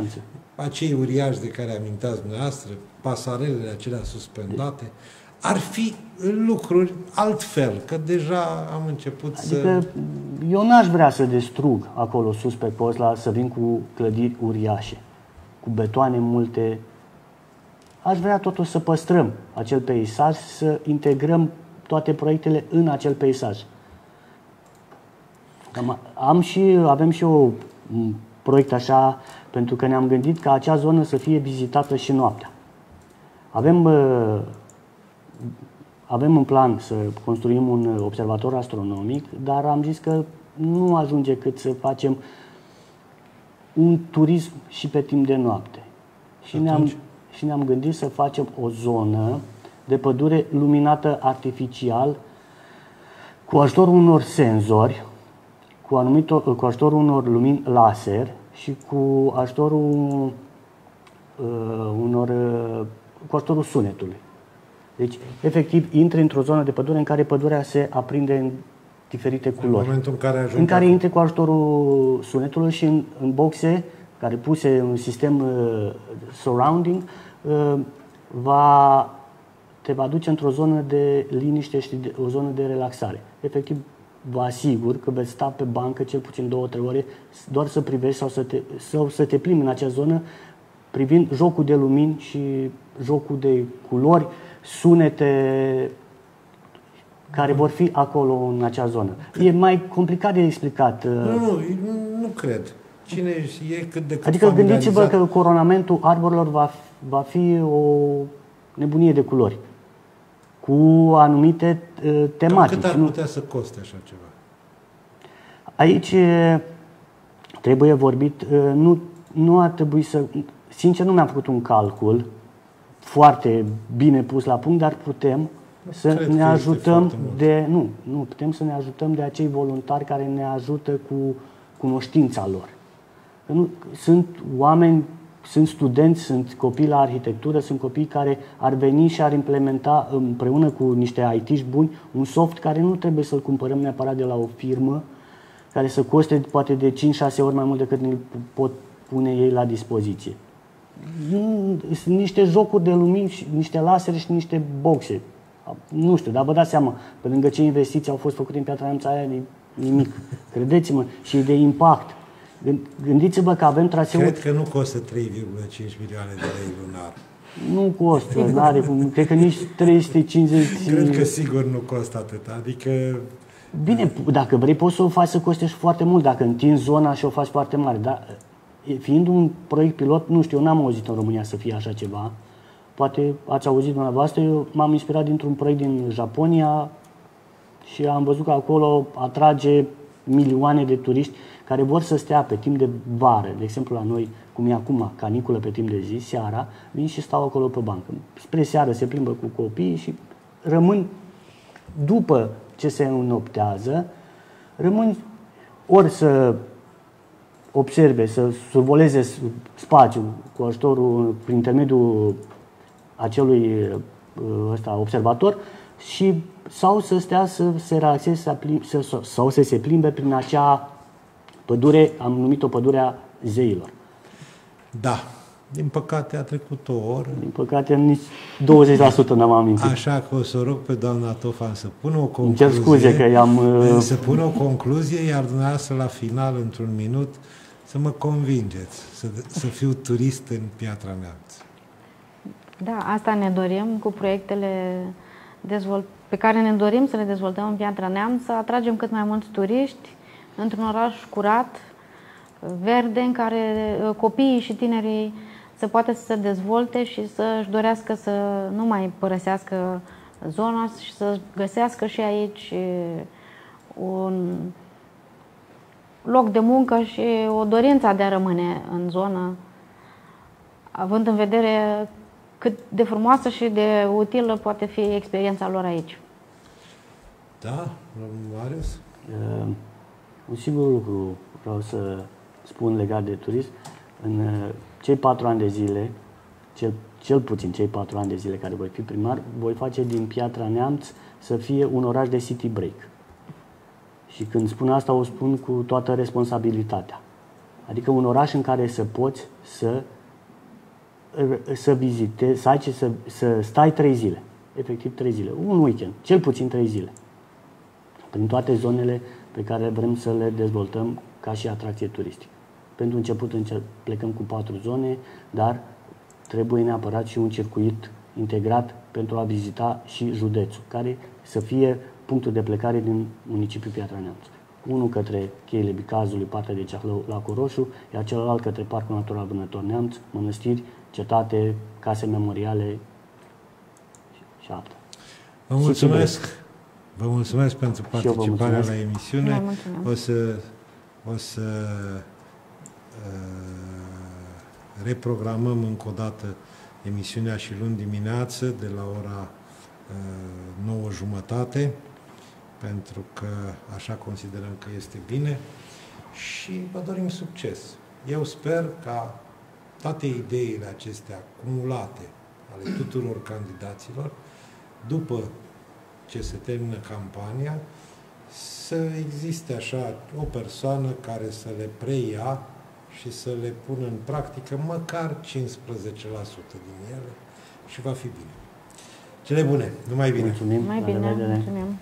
acei uriași de care amintați dumneavoastră, pasarelele acelea suspendate. Deci, ar fi lucruri altfel, că deja am început adică să... eu n-aș vrea să distrug acolo sus pe post la să vin cu clădiri uriașe, cu betoane multe. Aș vrea totuși să păstrăm acel peisaj, să integrăm toate proiectele în acel peisaj. Am, am și, avem și o, un proiect așa, pentru că ne-am gândit ca acea zonă să fie vizitată și noaptea. Avem uh, avem în plan să construim un observator astronomic, dar am zis că nu ajunge cât să facem un turism și pe timp de noapte. Și ne-am, și ne-am gândit să facem o zonă de pădure luminată artificial cu ajutorul unor senzori, cu, anumitor, cu ajutorul unor lumini laser și cu ajutorul uh, unor, uh, cu ajutorul sunetului. Deci, efectiv, intri într-o zonă de pădure în care pădurea se aprinde în diferite culori. În momentul în care ajungi În care intri cu ajutorul sunetului și în, în boxe, care puse un sistem uh, surrounding, uh, va, te va duce într-o zonă de liniște și de, o zonă de relaxare. Efectiv, vă asigur că veți sta pe bancă cel puțin două, trei ore, doar să privești sau să te, sau să te plimbi în acea zonă, privind jocul de lumini și jocul de culori, sunete care vor fi acolo în acea zonă. E mai complicat de explicat. Uh, nu, nu, nu cred. Cine e cât de cât Adică gândiți-vă că coronamentul arborilor va, va fi o nebunie de culori cu anumite uh, tematici. Cât ar putea să coste așa ceva? Aici trebuie vorbit, uh, nu, nu ar trebui să... Sincer, nu mi-am făcut un calcul foarte bine pus la punct, dar putem să Cred ne ajutăm de nu, nu, putem să ne ajutăm de acei voluntari care ne ajută cu cunoștința lor. Nu, sunt oameni, sunt studenți, sunt copii la arhitectură, sunt copii care ar veni și ar implementa împreună cu niște it buni un soft care nu trebuie să-l cumpărăm neapărat de la o firmă, care să coste poate de 5-6 ori mai mult decât ne pot pune ei la dispoziție sunt niște jocuri de lumini, și niște lasere și niște boxe. Nu știu, dar vă dați seama, pe lângă ce investiții au fost făcute în Piatra Neamța aia, nimic. Credeți-mă, și de impact. Gândiți-vă că avem traseul... Cred că nu costă 3,5 milioane de lei lunar. Nu costă, nu are cum, cred că nici 350... Cred că sigur nu costă atât. Adică Bine, dacă vrei poți să o faci să coste și foarte mult, dacă întinzi zona și o faci foarte mare, dar e, fiind un proiect pilot, nu știu, eu n-am auzit în România să fie așa ceva. Poate ați auzit dumneavoastră, eu m-am inspirat dintr-un proiect din Japonia și am văzut că acolo atrage milioane de turiști care vor să stea pe timp de vară, de exemplu la noi, cum e acum, caniculă pe timp de zi, seara, vin și stau acolo pe bancă. Spre seară se plimbă cu copiii și rămân după ce se înoptează, rămân ori să observe, să survoleze spațiul cu ajutorul, prin intermediul acelui ăsta, observator și sau să stea să se relaxeze să plim, să, sau să se plimbe prin acea pădure, am numit-o pădurea zeilor. Da, din păcate a trecut o oră. Din păcate nici 20% n-am amintit. Așa că o să rog pe doamna Tofan să pună o concluzie. Îmi cer scuze că i-am... Uh, să pună o concluzie, iar dumneavoastră la final, într-un minut, să mă convingeți să, să fiu turist în Piatra Neamț. Da, asta ne dorim cu proiectele dezvolt- pe care ne dorim să le dezvoltăm în Piatra Neamț, să atragem cât mai mulți turiști într-un oraș curat, verde, în care uh, copiii și tinerii să poată să se dezvolte și să-și dorească să nu mai părăsească zona și să găsească și aici un loc de muncă și o dorință de a rămâne în zonă, având în vedere cât de frumoasă și de utilă poate fi experiența lor aici. Da, domnul Marius? Uh, un singur lucru vreau să spun legat de turism. În uh, cei patru ani de zile, cel, cel puțin cei patru ani de zile care voi fi primar, voi face din Piatra Neamț să fie un oraș de city break. Și când spun asta, o spun cu toată responsabilitatea. Adică un oraș în care să poți să să vizitezi, să, ai ce, să, să stai trei zile, efectiv trei zile, un weekend, cel puțin trei zile, prin toate zonele pe care vrem să le dezvoltăm ca și atracție turistică. Pentru început plecăm cu patru zone, dar trebuie neapărat și un circuit integrat pentru a vizita și județul, care să fie punctul de plecare din municipiul Piatra Neamț. Unul către cheile Bicazului, partea de Ceahlău, Lacul Roșu, iar celălalt către Parcul Natural Vânător Neamț, mănăstiri, cetate, case memoriale și altă. Vă mulțumesc! Vă mulțumesc pentru participarea la emisiune. O să, o să Uh, reprogramăm încă o dată emisiunea și luni dimineață de la ora 9 uh, jumătate pentru că așa considerăm că este bine și vă dorim succes. Eu sper ca toate ideile acestea acumulate ale tuturor candidaților, după ce se termină campania, să existe așa o persoană care să le preia și să le pună în practică măcar 15% din ele și va fi bine. Cele bune, numai bine! Mulțumim! Mai bine, mulțumim!